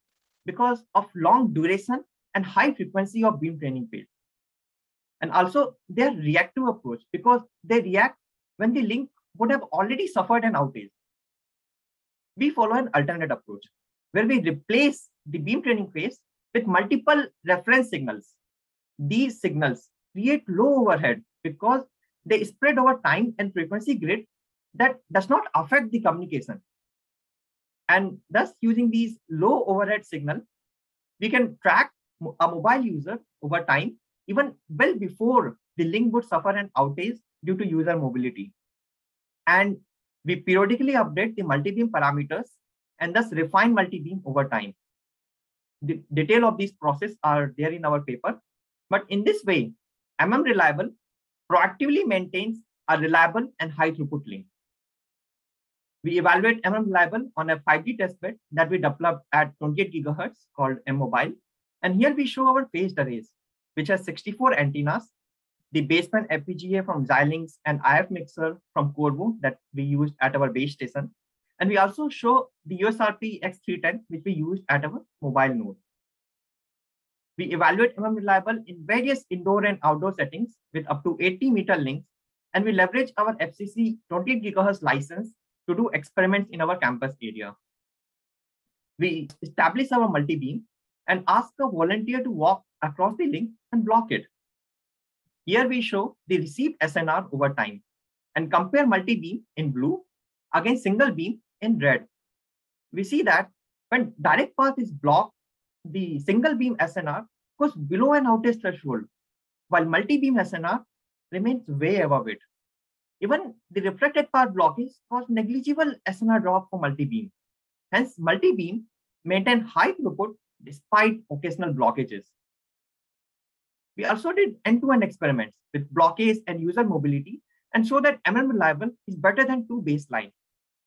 because of long duration and high frequency of beam training phase. And also their reactive approach because they react when the link would have already suffered an outage. We follow an alternate approach where we replace the beam training phase with multiple reference signals. These signals create low overhead because they spread over time and frequency grid that does not affect the communication. And thus, using these low overhead signal, we can track a mobile user over time, even well before the link would suffer an outage due to user mobility. And we periodically update the multi-beam parameters and thus refine multi-beam over time. The detail of these process are there in our paper. But in this way, MM Reliable proactively maintains a reliable and high throughput link. We evaluate MM Reliable on a 5G testbed that we developed at 28 gigahertz called M-Mobile. And here we show our phased arrays, which has 64 antennas, the baseband FPGA from Xilinx and IF mixer from Qorvo that we used at our base station. And we also show the USRP X310, which we used at our mobile node. We evaluate MM Reliable in various indoor and outdoor settings with up to 80 meter links, and we leverage our FCC 28 gigahertz license to do experiments in our campus area. We establish our multi-beam and ask a volunteer to walk across the link and block it. Here we show the received SNR over time and compare multi-beam in blue against single beam in red. We see that when direct path is blocked, the single beam SNR goes below an outage threshold, while multi-beam SNR remains way above it. Even the reflected path blockage caused negligible SNR drop for multi-beam. Hence, multi-beam maintain high throughput despite occasional blockages. We also did end-to-end -end experiments with blockage and user mobility and show that MM reliable is better than two baseline.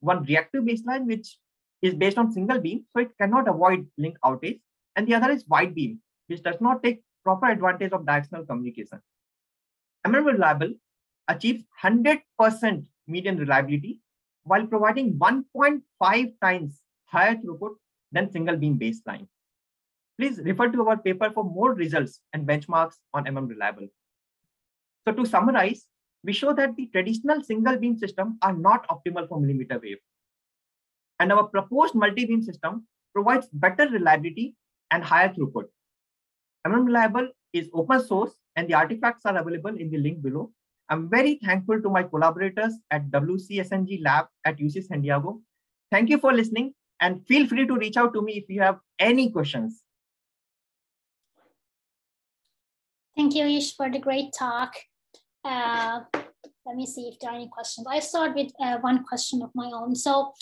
One reactive baseline, which is based on single beam, so it cannot avoid link outage, and the other is wide beam, which does not take proper advantage of directional communication. MM Reliable achieves 100% median reliability while providing 1.5 times higher throughput than single beam baseline. Please refer to our paper for more results and benchmarks on MM Reliable. So to summarize, we show that the traditional single beam system are not optimal for millimeter wave. And our proposed multi-beam system provides better reliability and higher throughput. MM Reliable is open source and the artifacts are available in the link below. I'm very thankful to my collaborators at WCSNG Lab at UC San Diego. Thank you for listening and feel free to reach out to me if you have any questions. Thank you, Ish, for the great talk. Uh, let me see if there are any questions. I start with uh, one question of my own. So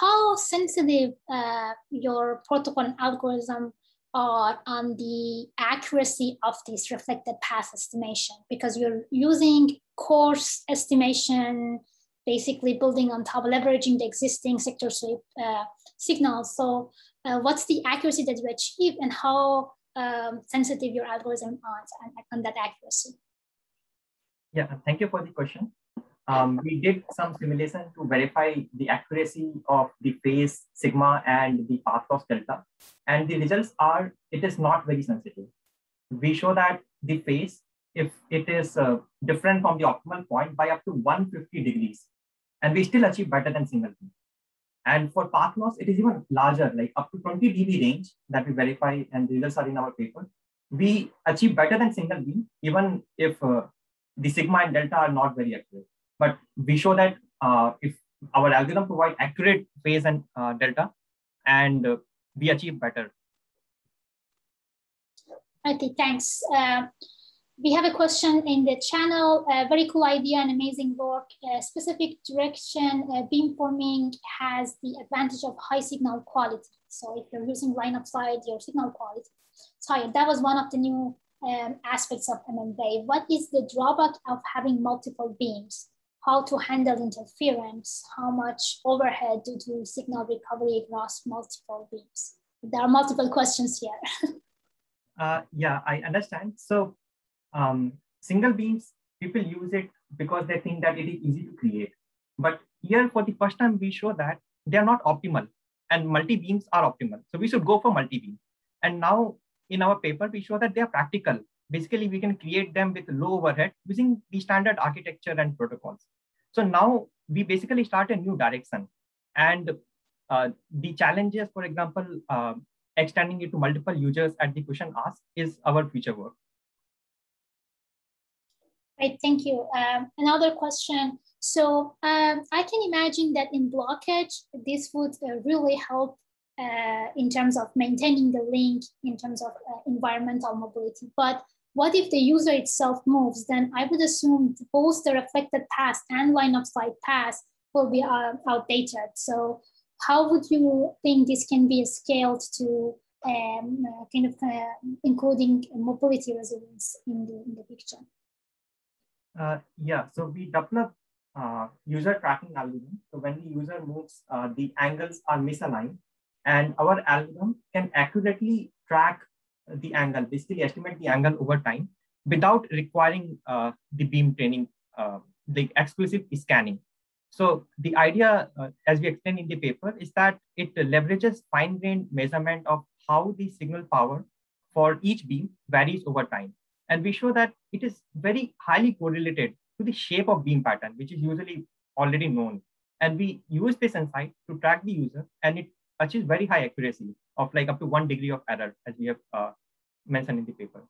how sensitive uh, your protocol and algorithm are on the accuracy of this reflected path estimation? Because you're using coarse estimation, basically building on top, leveraging the existing sector sweep uh, signals. So uh, what's the accuracy that you achieve and how um, sensitive your algorithm on, on that accuracy? Yeah, thank you for the question. Um, we did some simulation to verify the accuracy of the phase sigma and the path loss delta. And the results are, it is not very sensitive. We show that the phase, if it is uh, different from the optimal point by up to 150 degrees, and we still achieve better than single beam. And for path loss, it is even larger, like up to 20 dB range that we verify and the results are in our paper. We achieve better than single beam, even if uh, the sigma and delta are not very accurate. But we show that uh, if our algorithm provide accurate phase and uh, delta, and uh, we achieve better. Okay, thanks. Uh, we have a question in the channel. A very cool idea and amazing work. A specific direction uh, beamforming has the advantage of high signal quality. So if you're using line of sight, your signal quality is higher. That was one of the new um, aspects of MMWave. What is the drawback of having multiple beams? How to handle interference? How much overhead due to signal recovery across multiple beams? There are multiple questions here. uh, yeah, I understand. So um, single beams, people use it because they think that it is easy to create. But here for the first time, we show that they are not optimal and multi-beams are optimal. So we should go for multi-beam. And now in our paper, we show that they are practical. Basically, we can create them with low overhead using the standard architecture and protocols. So now we basically start a new direction. And uh, the challenges, for example, uh, extending it to multiple users at the question asked is our future work. Right, thank you. Um, another question. So um, I can imagine that in blockage, this would uh, really help uh, in terms of maintaining the link, in terms of uh, environmental mobility. But what if the user itself moves? Then I would assume both the reflected path and line of sight path will be uh, outdated. So how would you think this can be scaled to um, uh, kind of uh, including mobility resilience in the, in the picture? Uh, yeah, so we develop uh, user tracking algorithm. So when the user moves, uh, the angles are misaligned and our algorithm can accurately track the angle, basically estimate the angle over time without requiring uh, the beam training, uh, the exclusive scanning. So the idea, uh, as we explain in the paper, is that it leverages fine-grained measurement of how the signal power for each beam varies over time. And we show that it is very highly correlated to the shape of beam pattern, which is usually already known. And we use this insight to track the user, and it achieves very high accuracy of like up to one degree of error, as we have uh, mentioned in the paper.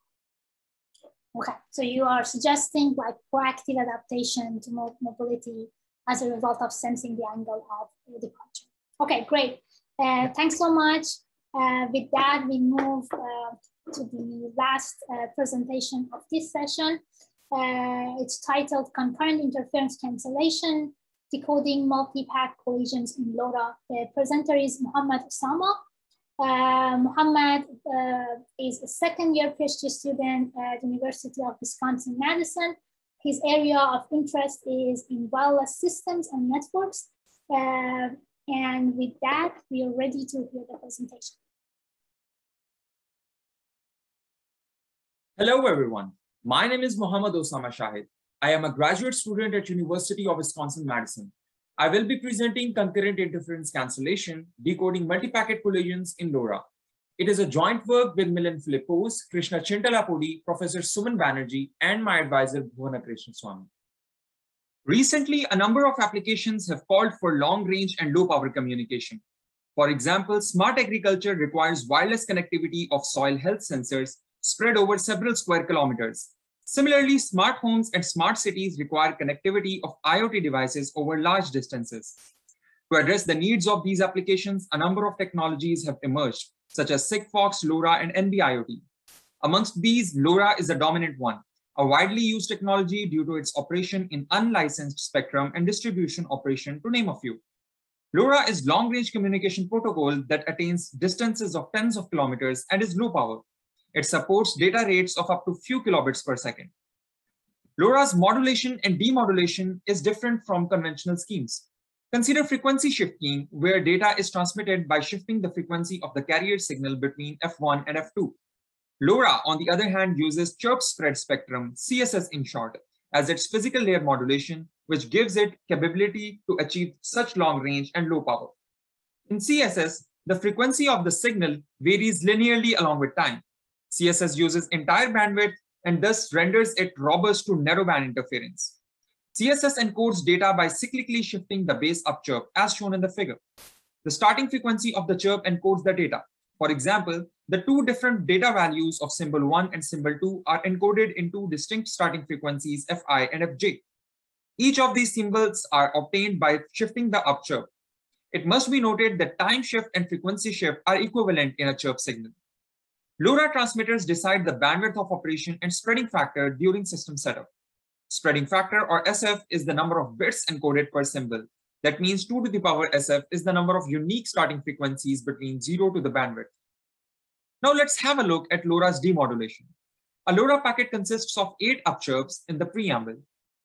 Okay, so you are suggesting like proactive adaptation to mobility as a result of sensing the angle of departure. Okay, great. Uh, thanks so much. Uh, with that, we move uh, to the last uh, presentation of this session. Uh, it's titled Concurrent Interference Cancellation, Decoding Multi-Packet Collisions in LoRa. The presenter is Muhammad Osama. Uh, Muhammad uh, is a second year PhD student at the University of Wisconsin-Madison. His area of interest is in wireless systems and networks. Uh, and with that, we are ready to hear the presentation. Hello, everyone. My name is Muhammad Osama Shahid. I am a graduate student at University of Wisconsin-Madison. I will be presenting concurrent interference cancellation, decoding multi-packet collisions in LoRa. It is a joint work with Millan Philipose, Krishna Chintalapudi, Professor Suman Banerjee, and my advisor Bhuvana Krishnaswamy. Recently, a number of applications have called for long-range and low-power communication. For example, smart agriculture requires wireless connectivity of soil health sensors spread over several square kilometers. Similarly, smart homes and smart cities require connectivity of IoT devices over large distances. To address the needs of these applications, a number of technologies have emerged, such as Sigfox, LoRa, and NB-IoT. Amongst these, LoRa is the dominant one, a widely used technology due to its operation in unlicensed spectrum and distribution operation, to name a few. LoRa is long-range communication protocol that attains distances of tens of kilometers and is low power. It supports data rates of up to few kilobits per second. LoRa's modulation and demodulation is different from conventional schemes. Consider frequency shifting, where data is transmitted by shifting the frequency of the carrier signal between F1 and F2. LoRa, on the other hand, uses chirp spread spectrum, CSS in short, as its physical layer modulation, which gives it capability to achieve such long range and low power. In CSS, the frequency of the signal varies linearly along with time. CSS uses entire bandwidth and thus renders it robust to narrowband interference. CSS encodes data by cyclically shifting the base up chirp as shown in the figure. The starting frequency of the chirp encodes the data. For example, the two different data values of symbol 1 and symbol 2 are encoded into distinct starting frequencies Fi and Fj. Each of these symbols are obtained by shifting the up chirp. It must be noted that time shift and frequency shift are equivalent in a chirp signal. LoRa transmitters decide the bandwidth of operation and spreading factor during system setup. Spreading factor or SF is the number of bits encoded per symbol. That means 2 to the power SF is the number of unique starting frequencies between 0 to the bandwidth. Now let's have a look at LoRa's demodulation. A LoRa packet consists of 8 upchirps in the preamble.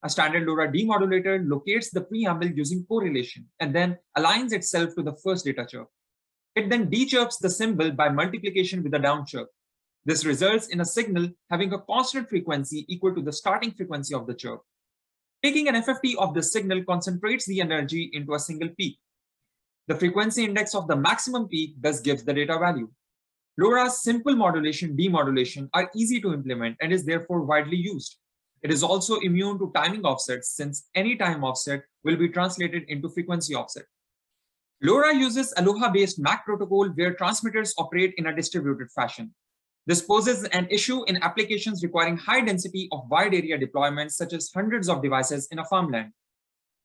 A standard LoRa demodulator locates the preamble using correlation and then aligns itself to the first data chirp. It then dechirps the symbol by multiplication with a downchirp. This results in a signal having a constant frequency equal to the starting frequency of the chirp. Taking an FFT of the signal concentrates the energy into a single peak. The frequency index of the maximum peak thus gives the data value. LoRa's simple modulation demodulation are easy to implement and is therefore widely used. It is also immune to timing offsets since any time offset will be translated into frequency offset. LoRa uses Aloha-based MAC protocol where transmitters operate in a distributed fashion. This poses an issue in applications requiring high density of wide area deployments, such as hundreds of devices in a farmland.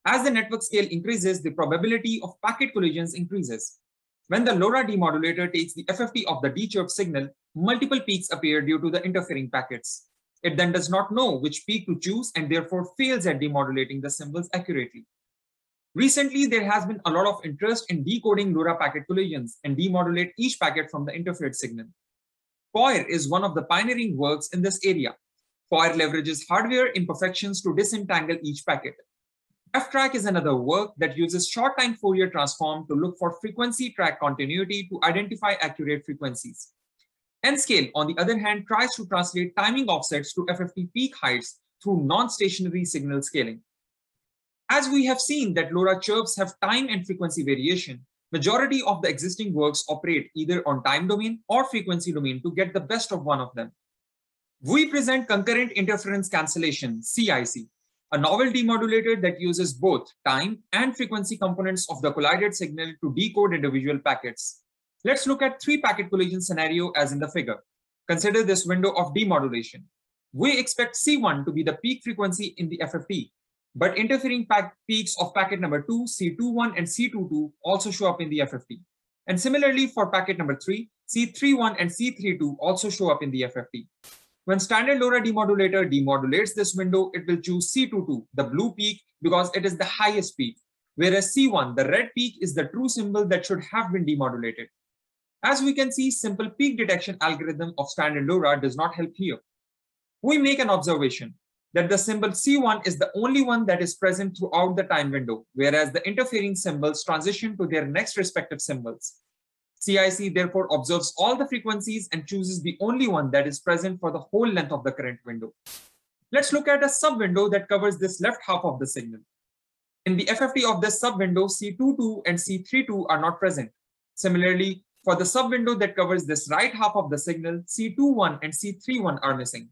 As the network scale increases, the probability of packet collisions increases. When the LoRa demodulator takes the FFT of the dechirp signal, multiple peaks appear due to the interfering packets. It then does not know which peak to choose and therefore fails at demodulating the symbols accurately. Recently, there has been a lot of interest in decoding LoRa packet collisions and demodulate each packet from the interfered signal. Choir is one of the pioneering works in this area. Choir leverages hardware imperfections to disentangle each packet. F-track is another work that uses short-time Fourier transform to look for frequency track continuity to identify accurate frequencies. N-scale, on the other hand, tries to translate timing offsets to FFT peak heights through non-stationary signal scaling. As we have seen that LoRa chirps have time and frequency variation, majority of the existing works operate either on time domain or frequency domain to get the best of one of them. We present concurrent interference cancellation, CIC, a novel demodulator that uses both time and frequency components of the collided signal to decode individual packets. Let's look at three packet collision scenario as in the figure. Consider this window of demodulation. We expect C1 to be the peak frequency in the FFT but interfering peaks of packet number 2, C21 and C22 also show up in the FFT. And similarly for packet number 3, C31 and C32 also show up in the FFT. When standard LoRa demodulator demodulates this window, it will choose C22, the blue peak, because it is the highest peak, whereas C1, the red peak, is the true symbol that should have been demodulated. As we can see, simple peak detection algorithm of standard LoRa does not help here. We make an observation that the symbol C1 is the only one that is present throughout the time window, whereas the interfering symbols transition to their next respective symbols. CIC therefore observes all the frequencies and chooses the only one that is present for the whole length of the current window. Let's look at a sub-window that covers this left half of the signal. In the FFT of this sub-window, C22 and C32 are not present. Similarly, for the sub-window that covers this right half of the signal, C21 and C31 are missing.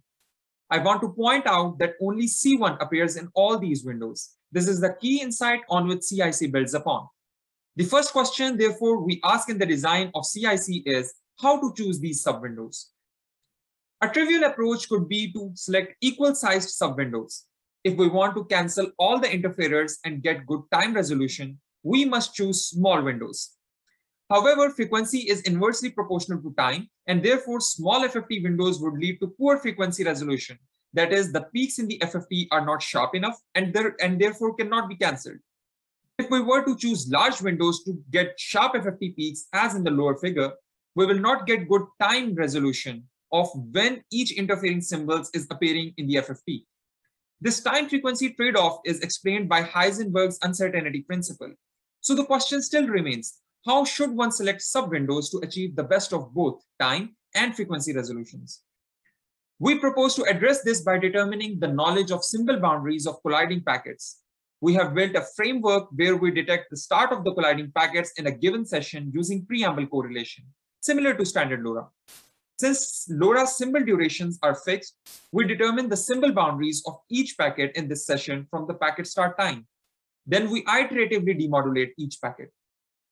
I want to point out that only C1 appears in all these windows. This is the key insight on which CIC builds upon. The first question, therefore, we ask in the design of CIC is how to choose these sub-windows. A trivial approach could be to select equal-sized sub-windows. If we want to cancel all the interferers and get good time resolution, we must choose small windows. However, frequency is inversely proportional to time, and therefore small FFT windows would lead to poor frequency resolution. That is, the peaks in the FFT are not sharp enough and, there, and therefore cannot be cancelled. If we were to choose large windows to get sharp FFT peaks as in the lower figure, we will not get good time resolution of when each interfering symbols is appearing in the FFT. This time frequency trade-off is explained by Heisenberg's uncertainty principle. So the question still remains, how should one select sub-windows to achieve the best of both time and frequency resolutions? We propose to address this by determining the knowledge of symbol boundaries of colliding packets we have built a framework where we detect the start of the colliding packets in a given session using preamble correlation, similar to standard LoRa. Since LoRa symbol durations are fixed, we determine the symbol boundaries of each packet in this session from the packet start time. Then we iteratively demodulate each packet.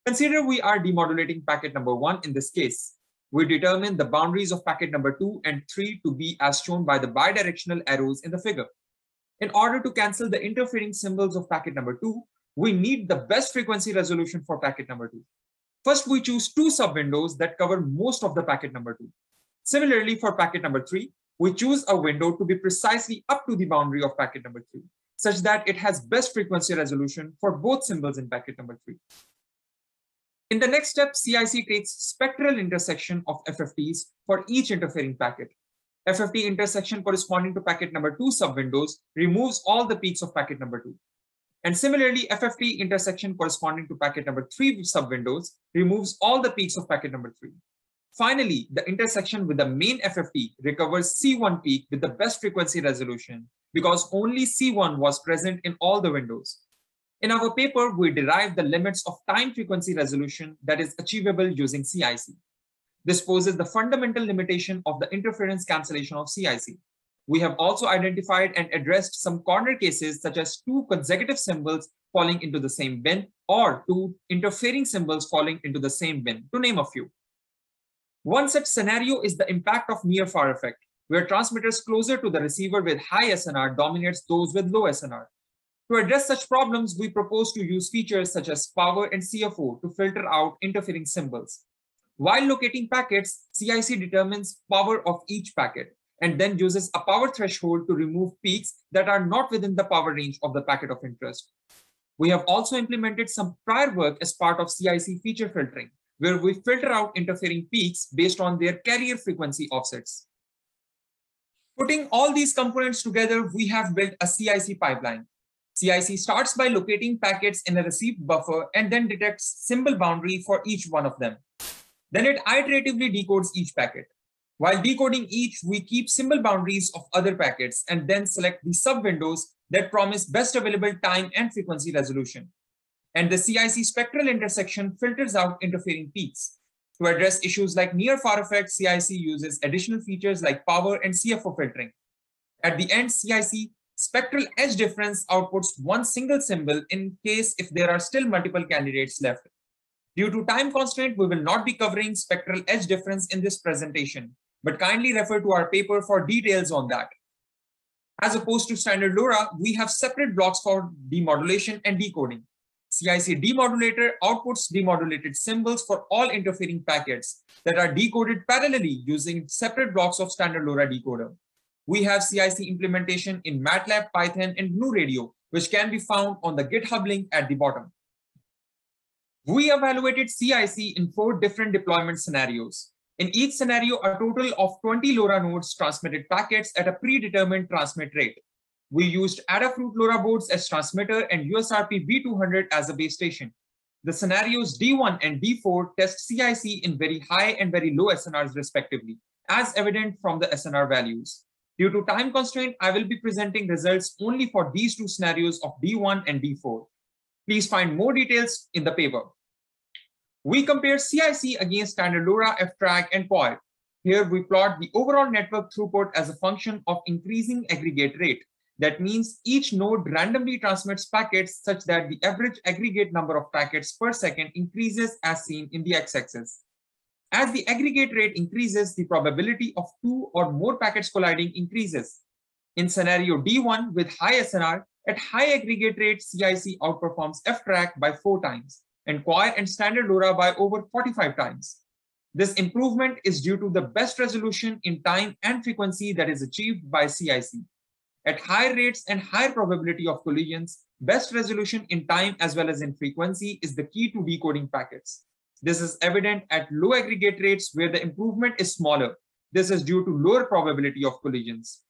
Consider we are demodulating packet number one in this case. We determine the boundaries of packet number two and three to be as shown by the bidirectional arrows in the figure. In order to cancel the interfering symbols of packet number two, we need the best frequency resolution for packet number two. First, we choose two sub-windows that cover most of the packet number two. Similarly, for packet number three, we choose a window to be precisely up to the boundary of packet number three, such that it has best frequency resolution for both symbols in packet number three. In the next step, CIC takes spectral intersection of FFTs for each interfering packet FFT intersection corresponding to packet number two sub-windows removes all the peaks of packet number two. And similarly, FFT intersection corresponding to packet number three sub-windows removes all the peaks of packet number three. Finally, the intersection with the main FFT recovers C1 peak with the best frequency resolution because only C1 was present in all the windows. In our paper, we derived the limits of time frequency resolution that is achievable using CIC. This poses the fundamental limitation of the interference cancellation of CIC. We have also identified and addressed some corner cases such as two consecutive symbols falling into the same bin or two interfering symbols falling into the same bin, to name a few. One such scenario is the impact of near-far effect, where transmitters closer to the receiver with high SNR dominates those with low SNR. To address such problems, we propose to use features such as power and CFO to filter out interfering symbols. While locating packets, CIC determines power of each packet and then uses a power threshold to remove peaks that are not within the power range of the packet of interest. We have also implemented some prior work as part of CIC feature filtering, where we filter out interfering peaks based on their carrier frequency offsets. Putting all these components together, we have built a CIC pipeline. CIC starts by locating packets in a received buffer and then detects symbol boundary for each one of them. Then it iteratively decodes each packet. While decoding each, we keep symbol boundaries of other packets and then select the sub-windows that promise best available time and frequency resolution. And the CIC spectral intersection filters out interfering peaks. To address issues like near-far effect, CIC uses additional features like power and CFO filtering. At the end, CIC spectral edge difference outputs one single symbol in case if there are still multiple candidates left. Due to time constraint, we will not be covering spectral edge difference in this presentation, but kindly refer to our paper for details on that. As opposed to standard LoRa, we have separate blocks for demodulation and decoding. CIC demodulator outputs demodulated symbols for all interfering packets that are decoded parallelly using separate blocks of standard LoRa decoder. We have CIC implementation in MATLAB, Python, and GNU Radio, which can be found on the GitHub link at the bottom. We evaluated CIC in four different deployment scenarios. In each scenario, a total of 20 LoRa nodes transmitted packets at a predetermined transmit rate. We used Adafruit LoRa boards as transmitter and USRP B200 as a base station. the scenarios D1 and D4 test CIC in very high and very low SNRs respectively, as evident from the SNR values. Due to time constraint, I will be presenting results only for these two scenarios of D1 and D4. Please find more details in the paper. We compare CIC against standard LoRa, FTrack, and Choir. Here we plot the overall network throughput as a function of increasing aggregate rate. That means each node randomly transmits packets such that the average aggregate number of packets per second increases as seen in the x-axis. As the aggregate rate increases, the probability of two or more packets colliding increases. In scenario D1 with high SNR, at high aggregate rate, CIC outperforms FTrack by four times and Choir and standard LoRa by over 45 times. This improvement is due to the best resolution in time and frequency that is achieved by CIC. At higher rates and higher probability of collisions, best resolution in time as well as in frequency is the key to decoding packets. This is evident at low aggregate rates where the improvement is smaller. This is due to lower probability of collisions.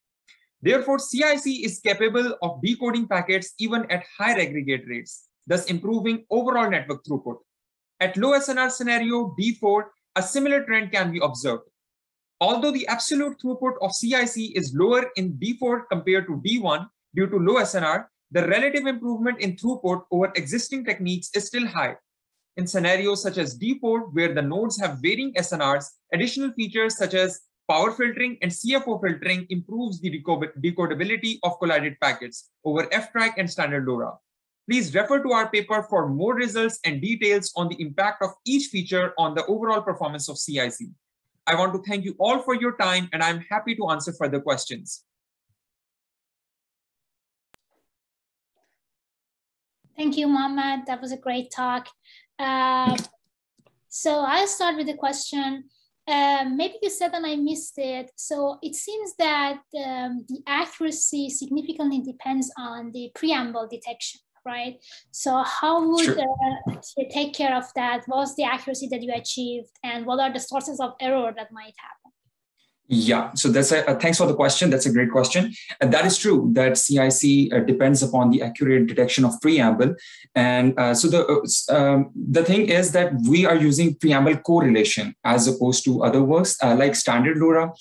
Therefore, CIC is capable of decoding packets even at higher aggregate rates, thus improving overall network throughput. At low SNR scenario D4, a similar trend can be observed. Although the absolute throughput of CIC is lower in D4 compared to D1 due to low SNR, the relative improvement in throughput over existing techniques is still high. In scenarios such as D4, where the nodes have varying SNRs, additional features such as power filtering and CFO filtering improves the decodability of collided packets over FTrack and standard LoRa. Please refer to our paper for more results and details on the impact of each feature on the overall performance of CIC. I want to thank you all for your time and I'm happy to answer further questions. Thank you, Mohammed. That was a great talk. Uh, so I'll start with the question. Uh, maybe you said and I missed it. So it seems that um, the accuracy significantly depends on the preamble detection right? So how would sure. uh, you take care of that? What's the accuracy that you achieved and what are the sources of error that might happen? Yeah, so that's a, uh, thanks for the question. That's a great question. And that is true that CIC uh, depends upon the accurate detection of preamble. And uh, so the uh, um, the thing is that we are using preamble correlation as opposed to other works uh, like standard LoRa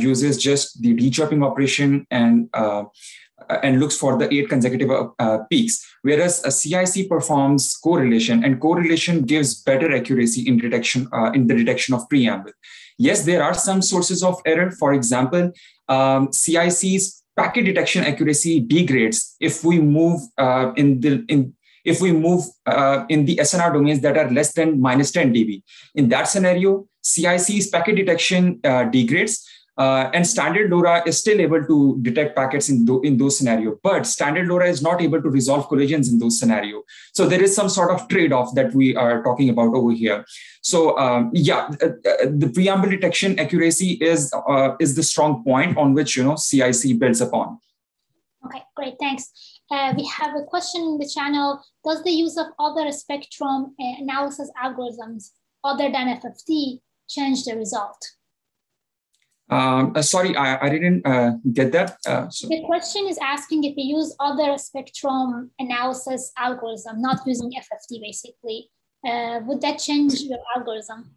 uses just the dechirping operation and and looks for the eight consecutive uh, peaks, whereas a CIC performs correlation, and correlation gives better accuracy in detection uh, in the detection of preamble. Yes, there are some sources of error. For example, um, CIC's packet detection accuracy degrades if we move uh, in the in if we move uh, in the SNR domains that are less than minus 10 dB. In that scenario, CIC's packet detection uh, degrades, uh, and standard LoRa is still able to detect packets in, th- in those scenarios, but standard LoRa is not able to resolve collisions in those scenarios. So there is some sort of trade-off that we are talking about over here. So um, yeah, uh, uh the preamble detection accuracy is uh, is the strong point on which you know CIC builds upon. Okay, great, thanks. Uh, we have a question in the channel. Does the use of other spectrum uh, analysis algorithms other than FFT change the result? Um, uh, sorry, I, I didn't uh, get that. Uh, so. The question is asking if you use other spectrum analysis algorithm, not using FFT basically, uh, would that change your algorithm?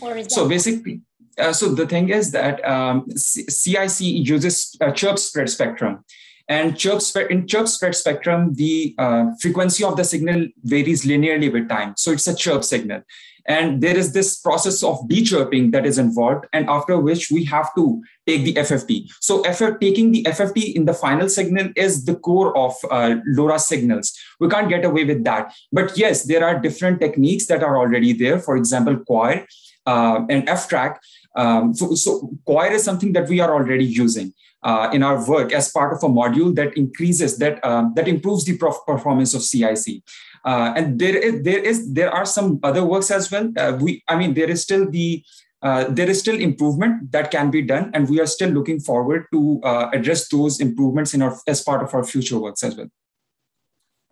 Or is so basically, uh, so the thing is that um, CIC uses chirp spread spectrum. And chirp spread, in chirp spread spectrum, the uh, frequency of the signal varies linearly with time. So it's a chirp signal. And there is this process of dechirping that is involved, and after which we have to take the FFT. So taking the FFT in the final signal is the core of uh, LoRa signals. We can't get away with that. But yes, there are different techniques that are already there. For example, Choir uh, and FTrack. Um, so, so Choir is something that we are already using. Uh, in our work as part of a module that increases that uh, that improves the performance of CIC. Uh, and there is there is there are some other works as well. Uh, we I mean there is still the uh, there is still improvement that can be done, and we are still looking forward to uh, address those improvements in our as part of our future works as well.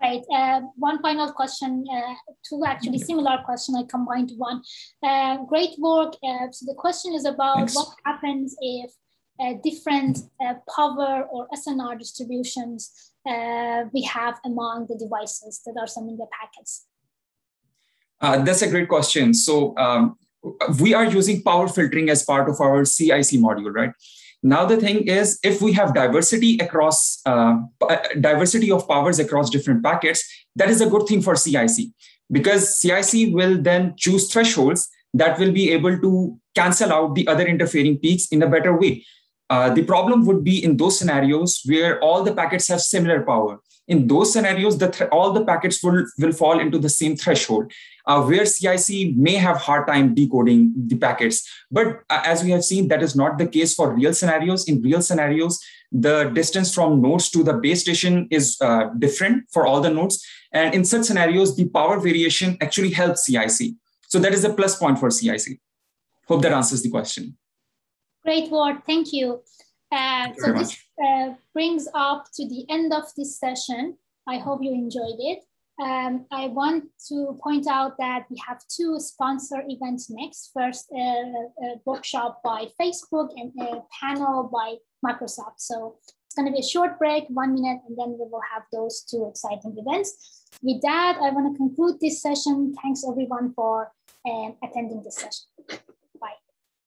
Right. Uh, one final question, uh, two actually similar question I combined one. Uh, great work. Uh, so the question is about Thanks. what happens if uh, different uh, power or SNR distributions uh, we have among the devices that are sending the packets. Uh, that's a great question. So um, we are using power filtering as part of our CIC module, right? Now the thing is, if we have diversity across uh, diversity of powers across different packets, that is a good thing for CIC because CIC will then choose thresholds that will be able to cancel out the other interfering peaks in a better way. Uh, the problem would be in those scenarios where all the packets have similar power. In those scenarios, the all the packets will, will fall into the same threshold, uh, where CIC may have hard time decoding the packets. But uh, as we have seen, that is not the case for real scenarios. In real scenarios, the distance from nodes to the base station is uh, different for all the nodes. And in such scenarios, the power variation actually helps CIC. So that is a plus point for CIC. Hope that answers the question. Great word, thank you. Uh, so this uh, brings up to the end of this session. I hope you enjoyed it. Um, I want to point out that we have two sponsor events next. First, uh, a workshop by Facebook and a panel by Microsoft. So it's going to be a short break, one minute, and then we will have those two exciting events. With that, I want to conclude this session. Thanks everyone for um, attending this session.